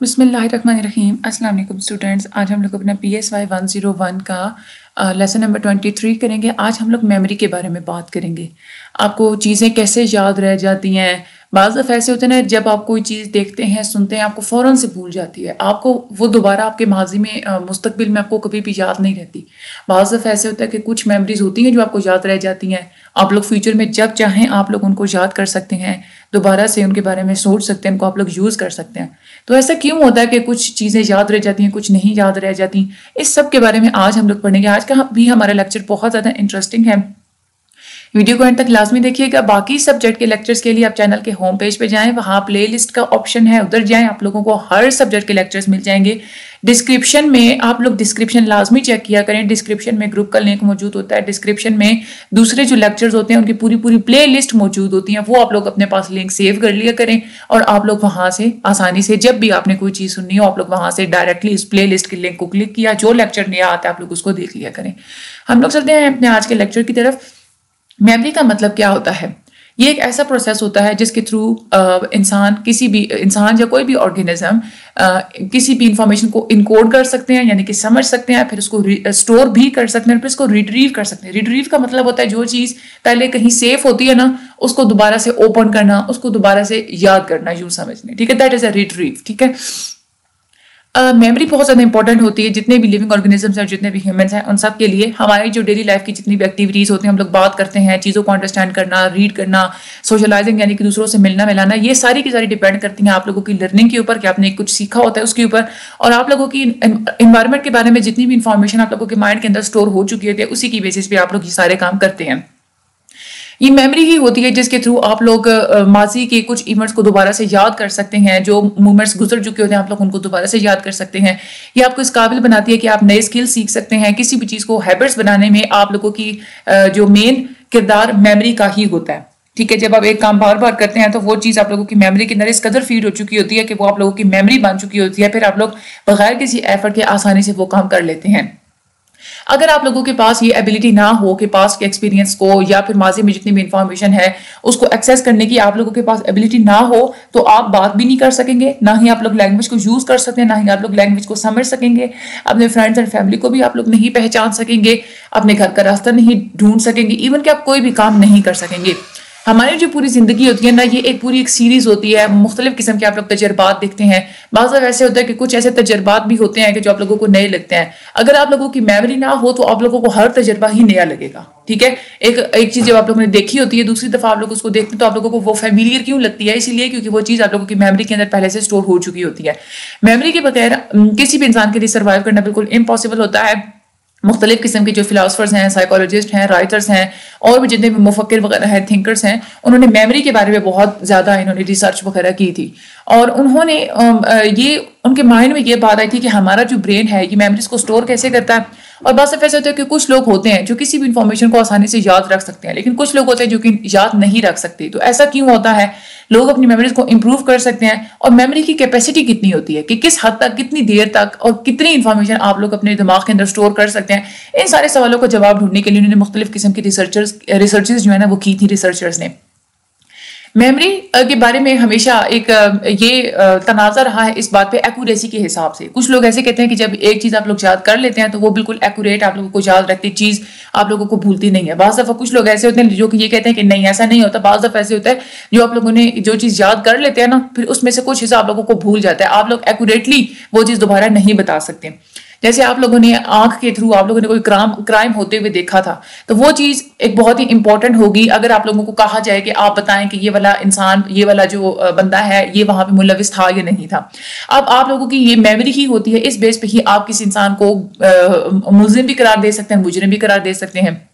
बिसमीम अल्लाम स्टूडेंट्स आज हम लोग अपना P S Y one zero one का लेसन नंबर ट्वेंटी थ्री करेंगे। आज हम लोग मेमोरी के बारे में बात करेंगे। आपको चीज़ें कैसे याद रह जाती हैं? बाज़ दफ़ ऐसे होते हैं ना, जब आप कोई चीज़ देखते हैं, सुनते हैं, आपको फ़ौरन से भूल जाती है। आपको वो दोबारा आपके माजी में मुस्तबिल में आपको कभी भी याद नहीं रहती। बाज़ दफ़ ऐसे होता है कि कुछ मेमोरीज होती हैं जो आपको याद रह जाती हैं। आप लोग फ्यूचर में जब चाहें, आप लोग उनको याद कर सकते हैं। दोबारा से उनके बारे में सोच सकते हैं, उनको आप लोग यूज़ कर सकते हैं। तो ऐसा क्यों होता है कि कुछ चीज़ें याद रह जाती हैं, कुछ नहीं याद रह जाती? इस सब के बारे में आज हम लोग पढ़ेंगे। आज का भी हमारा लेक्चर बहुत ज़्यादा इंटरेस्टिंग है। वीडियो को एंड तक लाजमी देखिएगा। बाकी सब्जेक्ट के लेक्चर्स के लिए आप चैनल के होम पेज पे जाएँ। वहाँ प्ले लिस्ट का ऑप्शन है, उधर जाएँ। आप लोगों को हर सब्जेक्ट के लेक्चर्स मिल जाएँगे। डिस्क्रिप्शन में आप लोग डिस्क्रिप्शन लाजमी चेक किया करें। डिस्क्रिप्शन में ग्रुप का लिंक मौजूद होता है। डिस्क्रिप्शन में दूसरे जो लेक्चर्स होते हैं, उनकी पूरी पूरी प्ले लिस्ट मौजूद होती है, वो आप लोग अपने पास लिंक सेव कर लिया करें और आप लोग वहाँ से आसानी से जब भी आपने कोई चीज़ सुननी हो, आप लोग वहाँ से डायरेक्टली इस प्ले लिस्ट के लिंक को क्लिक किया। जो लेक्चर नया आता है, आप लोग उसको देख लिया करें। हम लोग चलते हैं अपने आज के लेक्चर की तरफ़। मेमोरी का मतलब क्या होता है? ये एक ऐसा प्रोसेस होता है जिसके थ्रू इंसान किसी भी, इंसान या कोई भी ऑर्गेनिज्म किसी भी इंफॉर्मेशन को इनकोड कर सकते हैं, यानी कि समझ सकते हैं, फिर उसको स्टोर भी कर सकते हैं, फिर उसको रिट्रीव कर सकते हैं। रिट्रीव का मतलब होता है जो चीज़ पहले कहीं सेफ़ होती है ना, उसको दोबारा से ओपन करना, उसको दोबारा से याद करना, यूँ समझने। ठीक है? दैट इज़ अ रिट्रीव ठीक है? मेमोरी uh, बहुत ज़्यादा इंपॉर्टेंट होती है जितने भी लिविंग ऑर्गेनिजम्स हैं जितने भी ह्यूमंस हैं उन सब के लिए हमारी जो डेली लाइफ की जितनी भी एक्टिविटीज़ होती हैं हम लोग बात करते हैं चीज़ों को अंडरस्टैंड करना रीड करना सोशलाइजिंग यानी कि दूसरों से मिलना मिलाना ये सारी की सारी डिपेंड करती हैं आप लोगों की लर्निंग के ऊपर कि आपने कुछ सीखा होता है उसके ऊपर। और आप लोगों की इन्वायरमेंट के बारे में जितनी भी इंफॉर्मेशन आप लोगों के माइंड के अंदर स्टोर हो चुकी होती है उसी की बेसिस पे आप लोग ये सारे काम करते हैं। ये मेमोरी ही होती है जिसके थ्रू आप लोग माजी के कुछ इवेंट्स को दोबारा से याद कर सकते हैं जो मूवमेंट्स गुजर चुके होते हैं आप लोग उनको दोबारा से याद कर सकते हैं। ये आपको इस काबिल बनाती है कि आप नए स्किल सीख सकते हैं। किसी भी चीज़ को हैबिट्स बनाने में आप लोगों की जो मेन किरदार मेमोरी का ही होता है। ठीक है जब आप एक काम बार बार करते हैं तो वो चीज़ आप लोगों की मेमोरी के अंदर इस कदर फ़ीड हो चुकी होती है कि वो आप लोगों की मेमोरी बन चुकी होती है। फिर आप लोग बगैर किसी एफर्ट के आसानी से वो काम कर लेते हैं। अगर आप लोगों के पास ये एबिलिटी ना हो, कि पास के एक्सपीरियंस को, या फिर माजी में जितनी भी इंफॉर्मेशन है, उसको एक्सेस करने की आप लोगों के पास एबिलिटी ना हो तो आप बात भी नहीं कर सकेंगे। ना ही आप लोग लैंग्वेज को यूज़ कर सकते हैं, ना ही आप लोग लैंग्वेज को समझ सकेंगे। अपने फ्रेंड्स एंड फैमिली को भी आप लोग नहीं पहचान सकेंगे, अपने घर का रास्ता नहीं ढूंढ सकेंगे इवन कि आप कोई भी काम नहीं कर सकेंगे। हमारी जो पूरी ज़िंदगी होती है ना, ये एक पूरी एक सीरीज़ होती है। मुख्तलिफ़ किस्म के आप लोग तजर्बात देखते हैं। बाज़ ऐसे होता है कि कुछ ऐसे तजर्बात भी होते हैं कि जो आप लोगों को नए लगते हैं। अगर आप लोगों की मेमोरी ना हो तो आप लोगों को हर तजर्बा ही नया लगेगा। ठीक है? एक एक चीज़ जब आप लोगों ने देखी होती है, दूसरी दफ़ा आप लोग उसको देखते हैं तो आप लोगों को वो फेमिलियर क्यों लगती है? इसीलिए क्योंकि वो चीज़ आप लोगों की मेमोरी के अंदर पहले से स्टोर हो चुकी होती है। मेमोरी के बगैर किसी भी इंसान के लिए सर्वाइव करना बिल्कुल इम्पॉसिबल होता है। मुख्तलिफ़ किस्म के जो फिलासफर्स हैं साइकोलॉजिस्ट हैं राइटर्स हैं, और भी जितने भी मुफक्र वगैरह हैं थिंकर्स हैं, उन्होंने मेमरी के बारे में बहुत ज़्यादा इन्होंने रिसर्च वगैरह की थी। और उन्होंने ये, उनके माइंड में ये बात आई थी कि हमारा जो ब्रेन है, ये मेमोरीज को स्टोर कैसे करता है? और बस ऐसे होता है कि कुछ लोग होते हैं जो किसी भी इंफॉर्मेशन को आसानी से याद रख सकते हैं, लेकिन कुछ लोग होते हैं जो कि याद नहीं रख सकते। तो ऐसा क्यों होता है? लोग अपनी मेमोरीज को इंप्रूव कर सकते हैं और मेमोरी की कैपेसिटी कितनी होती है? कि किस हद तक, कितनी देर तक और कितनी इंफॉर्मेशन आप लोग अपने दिमाग के अंदर स्टोर कर सकते हैं? इन सारे सवालों का जवाब ढूँढने के लिए उन्होंने मुख्तलिफ़ किस्म की रिसर्चर्स रिसर्चेज जो है ना, वो की थी रिसर्चर्स ने। मेमोरी के बारे में हमेशा एक ये तनाज़ा रहा है इस बात पे एक्यूरेसी के हिसाब से। कुछ लोग ऐसे कहते हैं कि जब एक चीज़ आप लोग याद कर लेते हैं तो वो बिल्कुल एक्यूरेट आप लोगों को याद रखती चीज़ आप लोगों को भूलती नहीं है। बाज़ दफ़ा कुछ लोग ऐसे होते हैं जो कि ये कहते हैं कि नहीं, ऐसा नहीं होता। बाज़ दफ़ा ऐसे होता है जो आप लोगों ने जो चीज़ याद कर लेते हैं ना, फिर उसमें से कुछ हिस्सा आप लोगों को भूल जाता है। आप लोग एक्यूरेटली वो चीज़ दोबारा नहीं बता सकते। जैसे आप लोगों ने आँख के थ्रू आप लोगों ने कोई क्राइम क्राइम होते हुए देखा था तो वो चीज़ एक बहुत ही इंपॉर्टेंट होगी। अगर आप लोगों को कहा जाए कि आप बताएँ कि ये वाला इंसान, ये वाला जो बंदा है, ये वहाँ पे मुलविस था या नहीं था। अब आप लोगों की ये मेमोरी ही होती है, इस बेस पे ही आप किसी इंसान को मुलजिम भी करार दे सकते हैं, मुजरिम भी करार दे सकते हैं।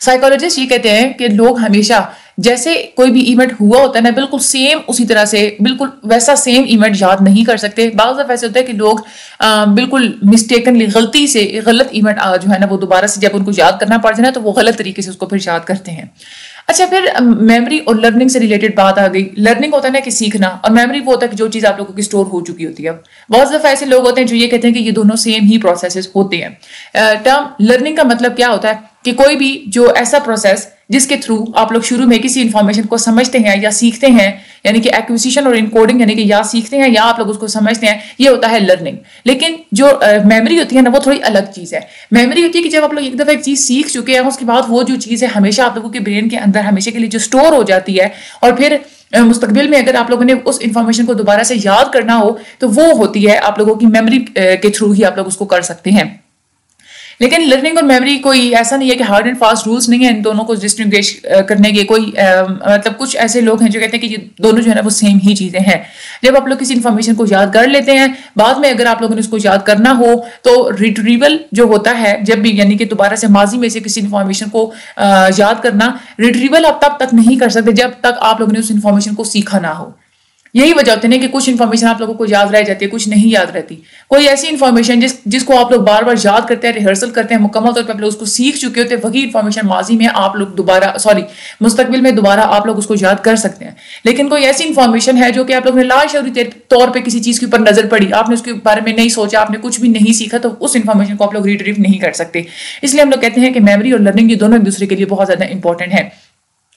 साइकोलॉजिस्ट ये कहते हैं कि लोग हमेशा जैसे कोई भी इवेंट हुआ होता है ना बिल्कुल सेम उसी तरह से बिल्कुल वैसा सेम इवेंट याद नहीं कर सकते। बाज़ दफ़ा ऐसे होता है कि लोग आ, बिल्कुल मिस्टेकनली गलती से गलत इवेंट आ जो है ना वो दोबारा से जब उनको याद करना पड़ जाए ना तो वो गलत तरीके से उसको फिर याद करते हैं। अच्छा फिर मेमोरी और लर्निंग से रिलेटेड बात आ गई। लर्निंग होता है ना कि सीखना और मेमोरी वो होता है कि जो चीज़ आप लोगों की स्टोर हो चुकी होती है। बहुत दफ़ा ऐसे लोग होते हैं जो ये कहते हैं कि ये दोनों सेम ही प्रोसेस होते हैं। टर्म लर्निंग का मतलब क्या होता है कि कोई भी जो ऐसा प्रोसेस जिसके थ्रू आप लोग शुरू में किसी इंफॉर्मेशन को समझते हैं या सीखते हैं यानी कि एक्विजिशन और इनकोडिंग यानी कि या सीखते हैं या आप लोग उसको समझते हैं ये होता है लर्निंग लेकिन जो मेमोरी uh, होती है ना वो थोड़ी अलग चीज़ है. मेमोरी होती है कि जब आप लोग एक दफ़ा एक चीज़ सीख चुके हैं उसके बाद वो जो चीज़ है हमेशा आप लोगों के ब्रेन के अंदर हमेशा के लिए जो स्टोर हो जाती है और फिर मुस्तकबिल में अगर आप लोगों ने उस इन्फॉर्मेशन को दोबारा से याद करना हो तो वो होती है आप लोगों की मेमोरी के थ्रू ही आप लोग उसको कर सकते हैं. लेकिन लर्निंग और मेमोरी कोई ऐसा नहीं है कि हार्ड एंड फास्ट रूल्स नहीं है इन दोनों को डिस्टिंग्विश करने के कोई आ, मतलब कुछ ऐसे लोग हैं जो कहते हैं कि ये दोनों जो है ना वो सेम ही चीज़ें हैं। जब आप लोग किसी इन्फॉर्मेशन को याद कर लेते हैं बाद में अगर आप लोगों ने उसको याद करना हो तो रिट्रीवल जो होता है जब भी यानी कि दोबारा से माजी में से किसी इन्फॉर्मेशन को आ, याद करना रिट्रीवल आप तब तक नहीं कर सकते जब तक आप लोगों ने उस इन्फॉर्मेशन को सीखा ना हो। यही वजह होती है ना कि कुछ इन्फॉर्मेशन आप लोगों को याद रह जाती है, कुछ नहीं याद रहती। कोई ऐसी इन्फॉर्मेशन जिस, जिसको आप लोग बार बार याद करते हैं रिहर्सल करते हैं, मुकम्मल तौर पर आप लोग उसको सीख चुके होते हैं, वही इन्फॉर्मेशन माजी में आप लोग दोबारा सॉरी मुस्तकबिल में दोबारा आप लोग उसको याद कर सकते हैं। लेकिन कोई ऐसी इन्फॉर्मेशन है जो कि आप लोग ने लाशौरी तौर पर किसी चीज़ के ऊपर नज़र पड़ी, आपने उसके बारे में नहीं सोचा, आपने कुछ भी नहीं सीखा तो उस इन्फॉर्मेशन को आप लोग रिट्रीव नहीं कर सकते। इसलिए हम लोग कहते हैं कि मेमोरी और लर्निंग ये दोनों एक दूसरे के लिए बहुत ज़्यादा इंपॉर्टेंट है।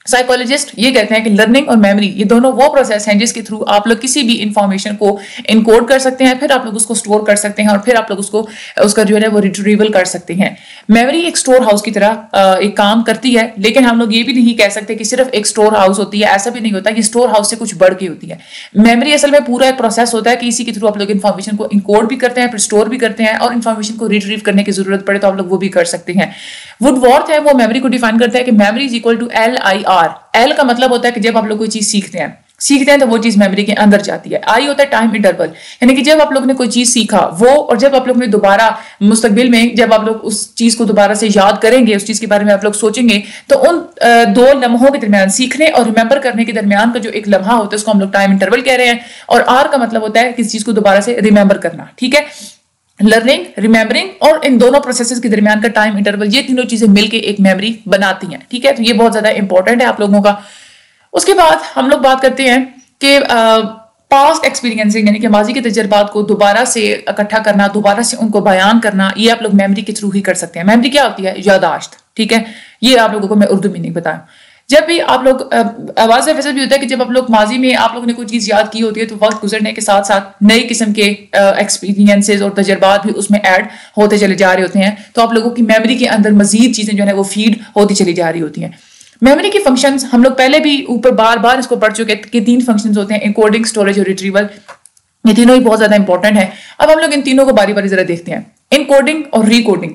साइकोलॉजिस्ट ये कहते हैं कि लर्निंग और मेमोरी ये दोनों वो प्रोसेस हैं जिसके थ्रू आप लोग किसी भी इंफॉर्मेशन को इनकोड कर सकते हैं, फिर आप लोग उसको स्टोर कर सकते हैं और फिर आप लोग उसको, उसका जो है वो रिट्रीवल कर सकते हैं। मेमोरी एक स्टोर हाउस की तरह एक काम करती है, लेकिन हम लोग ये भी नहीं कह सकते कि सिर्फ़ एक स्टोर हाउस होती है, ऐसा भी नहीं होता कि स्टोर हाउस से कुछ बढ़ के होती है। मेमोरी असल में पूरा एक प्रोसेस होता है कि इसी के थ्रू आप लोग इन्फॉर्मेशन को इनकोड भी करते हैं, फिर स्टोर भी करते हैं और इन्फॉर्मेशन को रिट्रीव करने की ज़रूरत पड़े तो आप लोग वो भी कर सकते हैं। वुड वॉर्थ है, वो मेमोरी को डिफाइन करता है कि memory is equal to L I R L का मतलब होता है कि जब आप लोग कोई चीज़ सीखते हैं सीखते हैं तो वो चीज़ मेमोरी के अंदर जाती है। आई होता है टाइम इंटरवल यानी कि जब आप लोग ने कोई चीज़ सीखा, वो और जब आप लोग ने दोबारा मुस्तकबिल में जब आप लोग उस चीज़ को दोबारा से याद करेंगे, उस चीज़ के बारे में आप लोग सोचेंगे तो उन दो लम्हों के दरमियान सीखने और रिमेंबर करने के दरमियान का जो एक लम्हा होता है, उसको हम लोग टाइम इंटरवल कह रहे हैं। और आर का मतलब होता है किसी चीज़ को दोबारा से रिमेंबर करना, ठीक है? लर्निंग, रिमेंबरिंग और इन दोनों प्रोसेसेस के दरमियान का टाइम इंटरवल ये तीनों चीज़ें मिलकर एक मेमोरी बनाती हैं, ठीक है? तो ये बहुत ज़्यादा इंपॉर्टेंट है आप लोगों का। उसके बाद हम लोग बात करते हैं कि पास्ट एक्सपीरियंसिंग यानी कि माजी के तजर्बात को दोबारा से इकट्ठा करना, दोबारा से उनको बयान करना, ये आप लोग मेमोरी के थ्रू ही कर सकते हैं। मेमोरी क्या होती है? यादाश्त ठीक है? ये आप लोगों को मैं उर्दू मीनिंग बताया। जब भी आप लोग आवाज़ वैसे भी होता है कि जब आप लोग माजी में आप लोगों ने कोई चीज़ याद की होती है तो वक्त गुजरने के साथ साथ नई किस्म के एक्सपीरियंसेस और तजर्बात भी उसमें ऐड होते चले जा रहे होते हैं। तो आप लोगों की मेमोरी के अंदर मजीद चीज़ें जो है वो फ़ीड होती चली जा रही होती हैं। मेमोरी के फ़ंक्शंस हम लोग पहले भी ऊपर बार बार इसको पढ़ चुके कि तीन फ़ंक्शंस होते हैं इनकोडिंग स्टोरेज और रिट्रीवल ये तीनों ही बहुत ज़्यादा इंपॉर्टेंट है। अब हम लोग इन तीनों को बारी बारी जरा देखते हैं। इनकोडिंग और रिकोडिंग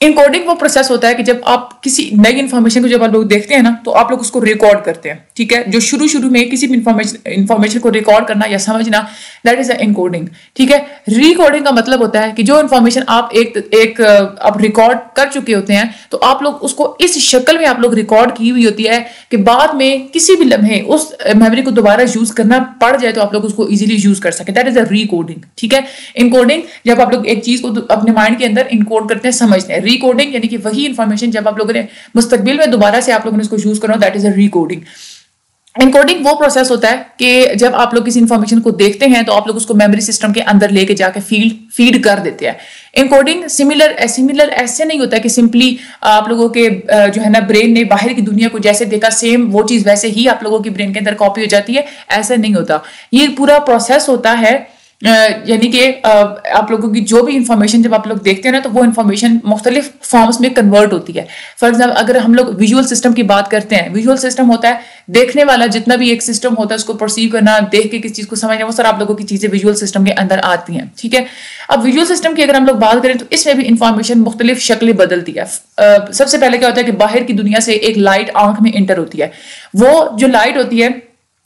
इनकोडिंग वो प्रोसेस होता है कि जब आप किसी नई इन्फॉर्मेशन को जब आप लोग देखते हैं ना तो आप लोग उसको रिकॉर्ड करते हैं, ठीक है? जो शुरू शुरू में किसी भी इन्फॉर्मेशन इन्फॉर्मेशन को रिकॉर्ड करना या समझना दैट इज़ इनकोडिंग ठीक है? रिकॉर्डिंग का मतलब होता है कि जो इन्फॉर्मेशन आप एक एक, आप रिकॉर्ड कर चुके होते हैं तो आप लोग उसको इस शक्ल में आप लोग रिकॉर्ड की हुई होती है कि बाद में किसी भी लम्हे उस मेमोरी को दोबारा यूज़ करना पड़ जाए तो आप लोग उसको इजिली यूज़ कर सके। दैट इज़ अ रिकॉर्डिंग ठीक है? इनकोडिंग जब आप लोग एक चीज़ को अपने माइंड के अंदर इनकोड करते हैं, समझते हैं। रिकोडिंग यानी कि वही इंफॉर्मेशन जब आप लोगों ने मुस्तकबिल में दोबारा से आप लोगों ने इसको यूज़ करना that is a recoding encoding वो प्रोसेस होता है कि जब आप लोग किसी इन्फॉर्मेशन को देखते हैं तो आप लोग उसको मेमोरी सिस्टम के अंदर लेके जाके फ़ील्ड फ़ीड कर देते हैं. इनकोडिंग सिमिलर सिमिलर ऐसे नहीं होता कि सिंपली आप लोगों के जो है ना ब्रेन ने बाहर की दुनिया को जैसे देखा सेम वो चीज़ वैसे ही आप लोगों की ब्रेन के अंदर कॉपी हो जाती है. ऐसा नहीं होता. ये पूरा प्रोसेस होता है यानी कि आप लोगों की जो भी इंफॉर्मेशन जब आप लोग देखते हैं ना तो वो इंफॉर्मेशन मुख्तलिफ़ फॉर्म्स में कन्वर्ट होती है। फॉर एग्ज़ाम्पल अगर हम लोग विजुअल सिस्टम की बात करते हैं विजुअल सिस्टम होता है, देखने वाला जितना भी एक सिस्टम होता है, उसको परसीव करना, देख के किस चीज़ को समझना, वो सर आप लोगों की चीज़ें विजुअल सिस्टम के अंदर आती हैं, ठीक है? अब विजुअल सिस्टम की अगर हम लोग बात करें तो इसमें भी इंफॉर्मेशन मुख्तलिफ़ शक्लें बदलती है। सबसे पहले क्या होता है कि बाहर की दुनिया से एक लाइट आँख में इंटर होती है। वो जो लाइट होती है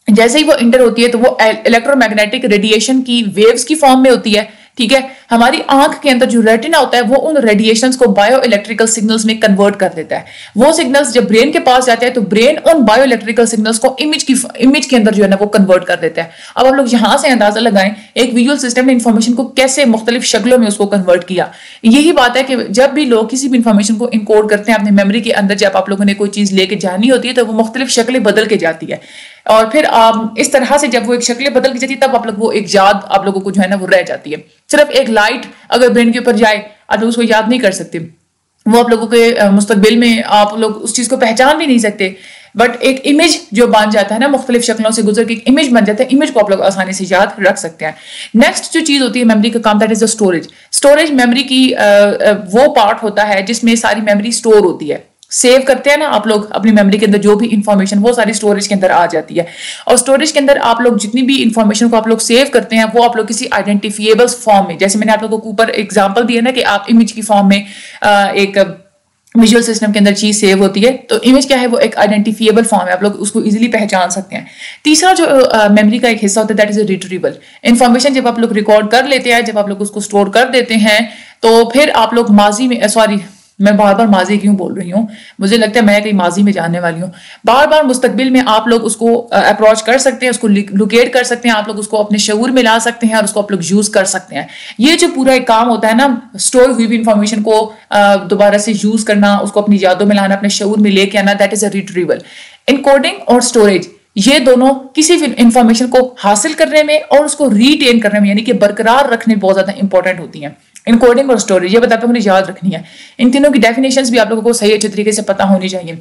जैसे ही वो इंटर होती है तो वो इलेक्ट्रोमैग्नेटिक रेडिएशन की वेव्स की फॉर्म में होती है। ठीक है? हमारी आँख के अंदर जो रेटिना होता है, वो उन रेडिएशन को बायो इलेक्ट्रिकल सिग्नल्स में कन्वर्ट कर देता है। वो सिग्नल्स जब ब्रेन के पास जाते हैं तो ब्रेन उन बायो इलेक्ट्रिकल सिग्नल्स को इमेज की इमेज के अंदर जो है ना, वो कन्वर्ट कर देता है। अब हम लोग यहाँ से अंदाज़ा लगाएँ, एक विजुअल सिस्टम ने इन्फॉर्मेशन को कैसे मुख्तलिफ़ शक्लों में उसको कन्वर्ट किया। यही बात है कि जब भी लोग किसी भी इन्फॉर्मेशन को इनकोड करते हैं, अपने मेमोरी के अंदर जब आप लोगों ने कोई चीज़ लेके जानी होती है तो वो मुख्तलिफ़ शक्लें बदल के जाती है। और फिर आप इस तरह से जब वो एक शक्लें बदल की जाती है, तब आप लोग वो एक याद आप लोगों को जो है ना, वो रह जाती है। सिर्फ़ एक लाइट अगर ब्रेन के ऊपर जाए, आप लोग उसको याद नहीं कर सकते। वो आप लोगों के मुस्तबिल में आप लोग उस चीज़ को पहचान भी नहीं सकते। बट एक इमेज जो बन जाता है ना, मुख्तलिफ़ शक्लों से गुजर के एक इमेज बन जाता है इमेज को आप लोग आसानी से याद रख सकते हैं। नेक्स्ट जो चीज़ होती है मेमोरी का काम that is the storage storage memory की वो पार्ट होता है जिसमें सारी मेमोरी स्टोर होती है। सेव करते हैं ना आप लोग अपनी मेमोरी के अंदर जो भी इंफॉर्मेशन वो सारी स्टोरेज के अंदर आ जाती है। और स्टोरेज के अंदर आप लोग जितनी भी इंफॉर्मेशन को आप लोग सेव करते हैं वो आप लोग किसी आइडेंटिफिएबल फॉर्म में जैसे मैंने आप लोगों को ऊपर एग्ज़ाम्पल दिया ना कि आप इमेज की फॉर्म में एक विजुअल सिस्टम के अंदर चीज़ सेव होती है तो इमेज क्या है वो एक आइडेंटिफिएबल फॉर्म है आप लोग उसको इजीली पहचान सकते हैं। तीसरा जो मेमोरी uh, का एक हिस्सा होता है दैट इज़ रिट्रीवल इन्फॉर्मेशन जब आप लोग रिकॉर्ड कर लेते हैं जब आप लोग उसको स्टोर कर देते हैं तो फिर आप लोग माजी में सॉरी मैं बार बार माजी क्यों बोल रही हूँ? मुझे लगता है मैं कहीं माजी में जाने वाली हूँ। बार बार मुस्तकबिल में आप लोग उसको अप्रोच कर सकते हैं, उसको लोकेट कर सकते हैं, आप लोग उसको अपने शूर में ला सकते हैं और उसको आप लोग यूज़ कर सकते हैं। ये जो पूरा एक काम होता है ना स्टोर हुई भी इंफॉर्मेशन को दोबारा से यूज़ करना, उसको अपनी यादों में लाना, अपने शूर में लेके आना that is a retrieval encoding और स्टोरेज ये दोनों किसी भी इंफॉर्मेशन को हासिल करने में और उसको रिटेन करने में, यानी कि बरकरार रखने में बहुत ज़्यादा इंपॉर्टेंट होती है। इनकोडिंग और स्टोरेज ये बता हमें याद रखनी है। इन तीनों की डेफिनेशन भी आप लोगों को सही अच्छे तरीके से पता होनी चाहिए।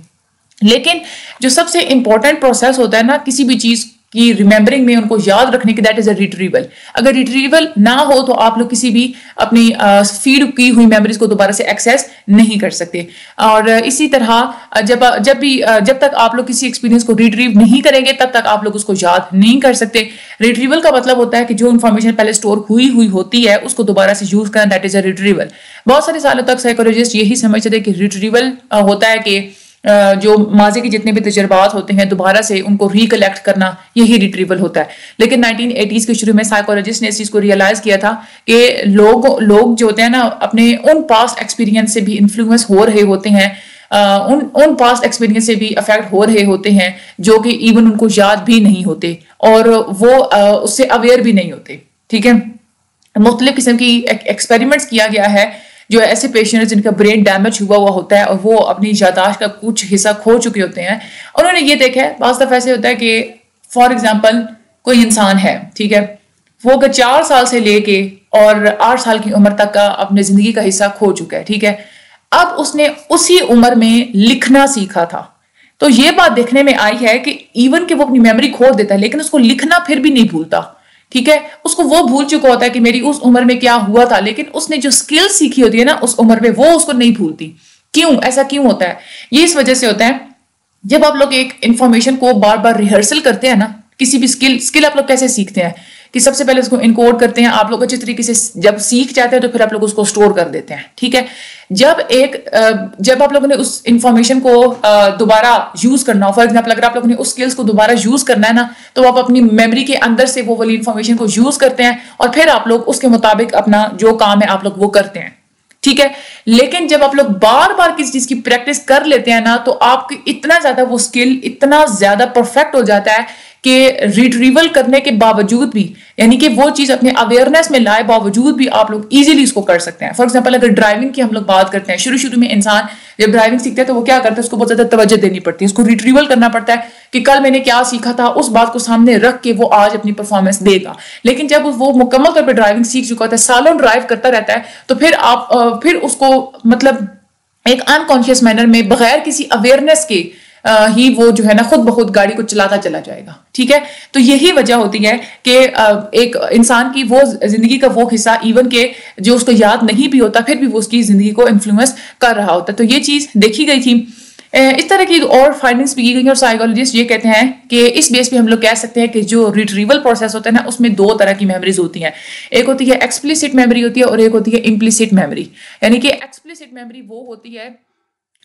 लेकिन जो सबसे इंपॉर्टेंट प्रोसेस होता है ना, किसी भी चीज़ कि रिमेंबरिंग में उनको याद रखने की दैट इज़ अ रिट्रीवल अगर रिट्रीवल ना हो तो आप लोग किसी भी अपनी फ़ीड की हुई मेमोरीज को दोबारा से एक्सेस नहीं कर सकते। और इसी तरह जब जब भी जब तक आप लोग किसी एक्सपीरियंस को रिट्रीव नहीं करेंगे, तब तक आप लोग उसको याद नहीं कर सकते। रिट्रीवल का मतलब होता है कि जो इन्फॉर्मेशन पहले स्टोर हुई हुई होती है, उसको दोबारा से यूज़ करना दैट इज़ अ रिट्रीवल बहुत सारे सालों तक साइकोलॉजिस्ट यही समझते थे कि रिट्रीवल होता है कि जो माजे के जितने भी तजर्बात होते हैं, दोबारा से उनको रिकलेक्ट करना यही रिट्रीवल होता है। लेकिन 1980s के शुरू में साइकोलॉजिस्ट ने इस चीज़ को रियलाइज़ किया था कि लोग लोग जो होते हैं ना, अपने उन पास्ट एक्सपीरियंस से भी इन्फ्लुएंस हो रहे होते हैं उन उन पास्ट एक्सपीरियंस से भी अफेक्ट हो रहे होते हैं, जो कि इवन उनको याद भी नहीं होते और वो उससे अवेयर भी नहीं होते। ठीक है? मुख्तलिफ़ किस्म की एक्सपेरिमेंट्स किया गया है जो ऐसे पेशेंट जिनका ब्रेन डैमेज हुआ हुआ होता है और वो अपनी यादाश्त का कुछ हिस्सा खो चुके होते हैं। उन्होंने ये देखा है, बाज दफ़ा ऐसे होता है कि फॉर एग्ज़ाम्पल कोई इंसान है, ठीक है? वो अगर चार साल से लेके और आठ साल की उम्र तक का अपने ज़िंदगी का हिस्सा खो चुका है, ठीक है? अब उसने उसी उम्र में लिखना सीखा था। तो ये बात देखने में आई है कि इवन कि वो अपनी मेमोरी खो देता है, लेकिन उसको लिखना फिर भी नहीं भूलता। ठीक है? उसको वो भूल चुका होता है कि मेरी उस उम्र में क्या हुआ था, लेकिन उसने जो स्किल सीखी होती है ना, उस उम्र में वो उसको नहीं भूलती। क्यों? ऐसा क्यों होता है? ये इस वजह से होता है, जब आप लोग एक इंफॉर्मेशन को बार बार रिहर्सल करते हैं ना, किसी भी स्किल स्किल आप लोग कैसे सीखते हैं? कि सबसे पहले उसको इनकोड करते हैं। आप लोग अच्छे तरीके से जब सीख जाते हैं तो फिर आप लोग उसको स्टोर कर देते हैं, ठीक है? जब एक जब आप लोगों ने उस इंफॉर्मेशन को दोबारा यूज़ करना हो फॉर एग्ज़ाम्पल अगर आप लोगों ने उस स्किल्स को दोबारा यूज़ करना है ना तो आप अपनी मेमोरी के अंदर से वो वाली इंफॉर्मेशन को यूज़ करते हैं और फिर आप लोग उसके मुताबिक अपना जो काम है, आप लोग वो करते हैं, ठीक है? लेकिन जब आप लोग बार बार किसी चीज़ की प्रैक्टिस कर लेते हैं ना तो आपकी इतना ज़्यादा वो स्किल इतना ज़्यादा परफेक्ट हो जाता है कि रिट्रीवल करने के बावजूद भी, यानी कि वो चीज़ अपने अवेयरनेस में लाए बावजूद भी आप लोग इजीली इसको कर सकते हैं। फॉर एग्जांपल अगर ड्राइविंग की हम लोग बात करते हैं शुरू शुरू में इंसान जब ड्राइविंग सीखते हैं तो वो क्या करता है, उसको बहुत ज़्यादा तवज्जो देनी पड़ती है। उसको रिट्रीवल करना पड़ता है कि कल मैंने क्या सीखा था, उस बात को सामने रख के वो आज अपनी परफॉर्मेंस देगा। लेकिन जब वो मुकम्मल तौर पर ड्राइविंग सीख चुका होता है, सालों ड्राइव करता रहता है तो फिर आप फिर उसको मतलब एक अनकॉन्शियस मैनर में बगैर किसी अवेयरनेस के ही वो जो है ना, खुद बहुत गाड़ी को चलाता चला जाएगा। ठीक है? तो यही वजह होती है कि एक इंसान की वो ज़िंदगी का वो हिस्सा इवन के जो उसको याद नहीं भी होता, फिर भी वो उसकी ज़िंदगी को इन्फ्लुएंस कर रहा होता है। तो ये चीज़ देखी गई थी। इस तरह की और फाइंडिंग्स भी की गई और साइकोलॉजिस्ट ये कहते हैं कि इस बेस पे हम लोग कह सकते हैं कि जो रिट्रीवल प्रोसेस होता है ना, उसमें दो तरह की मेमोरीज होती हैं। एक होती है एक्सप्लिसिट मेमोरी होती है और एक होती है इम्प्लिसिट मेमोरी यानी कि एक्सप्लिसिट मेमोरी वो होती है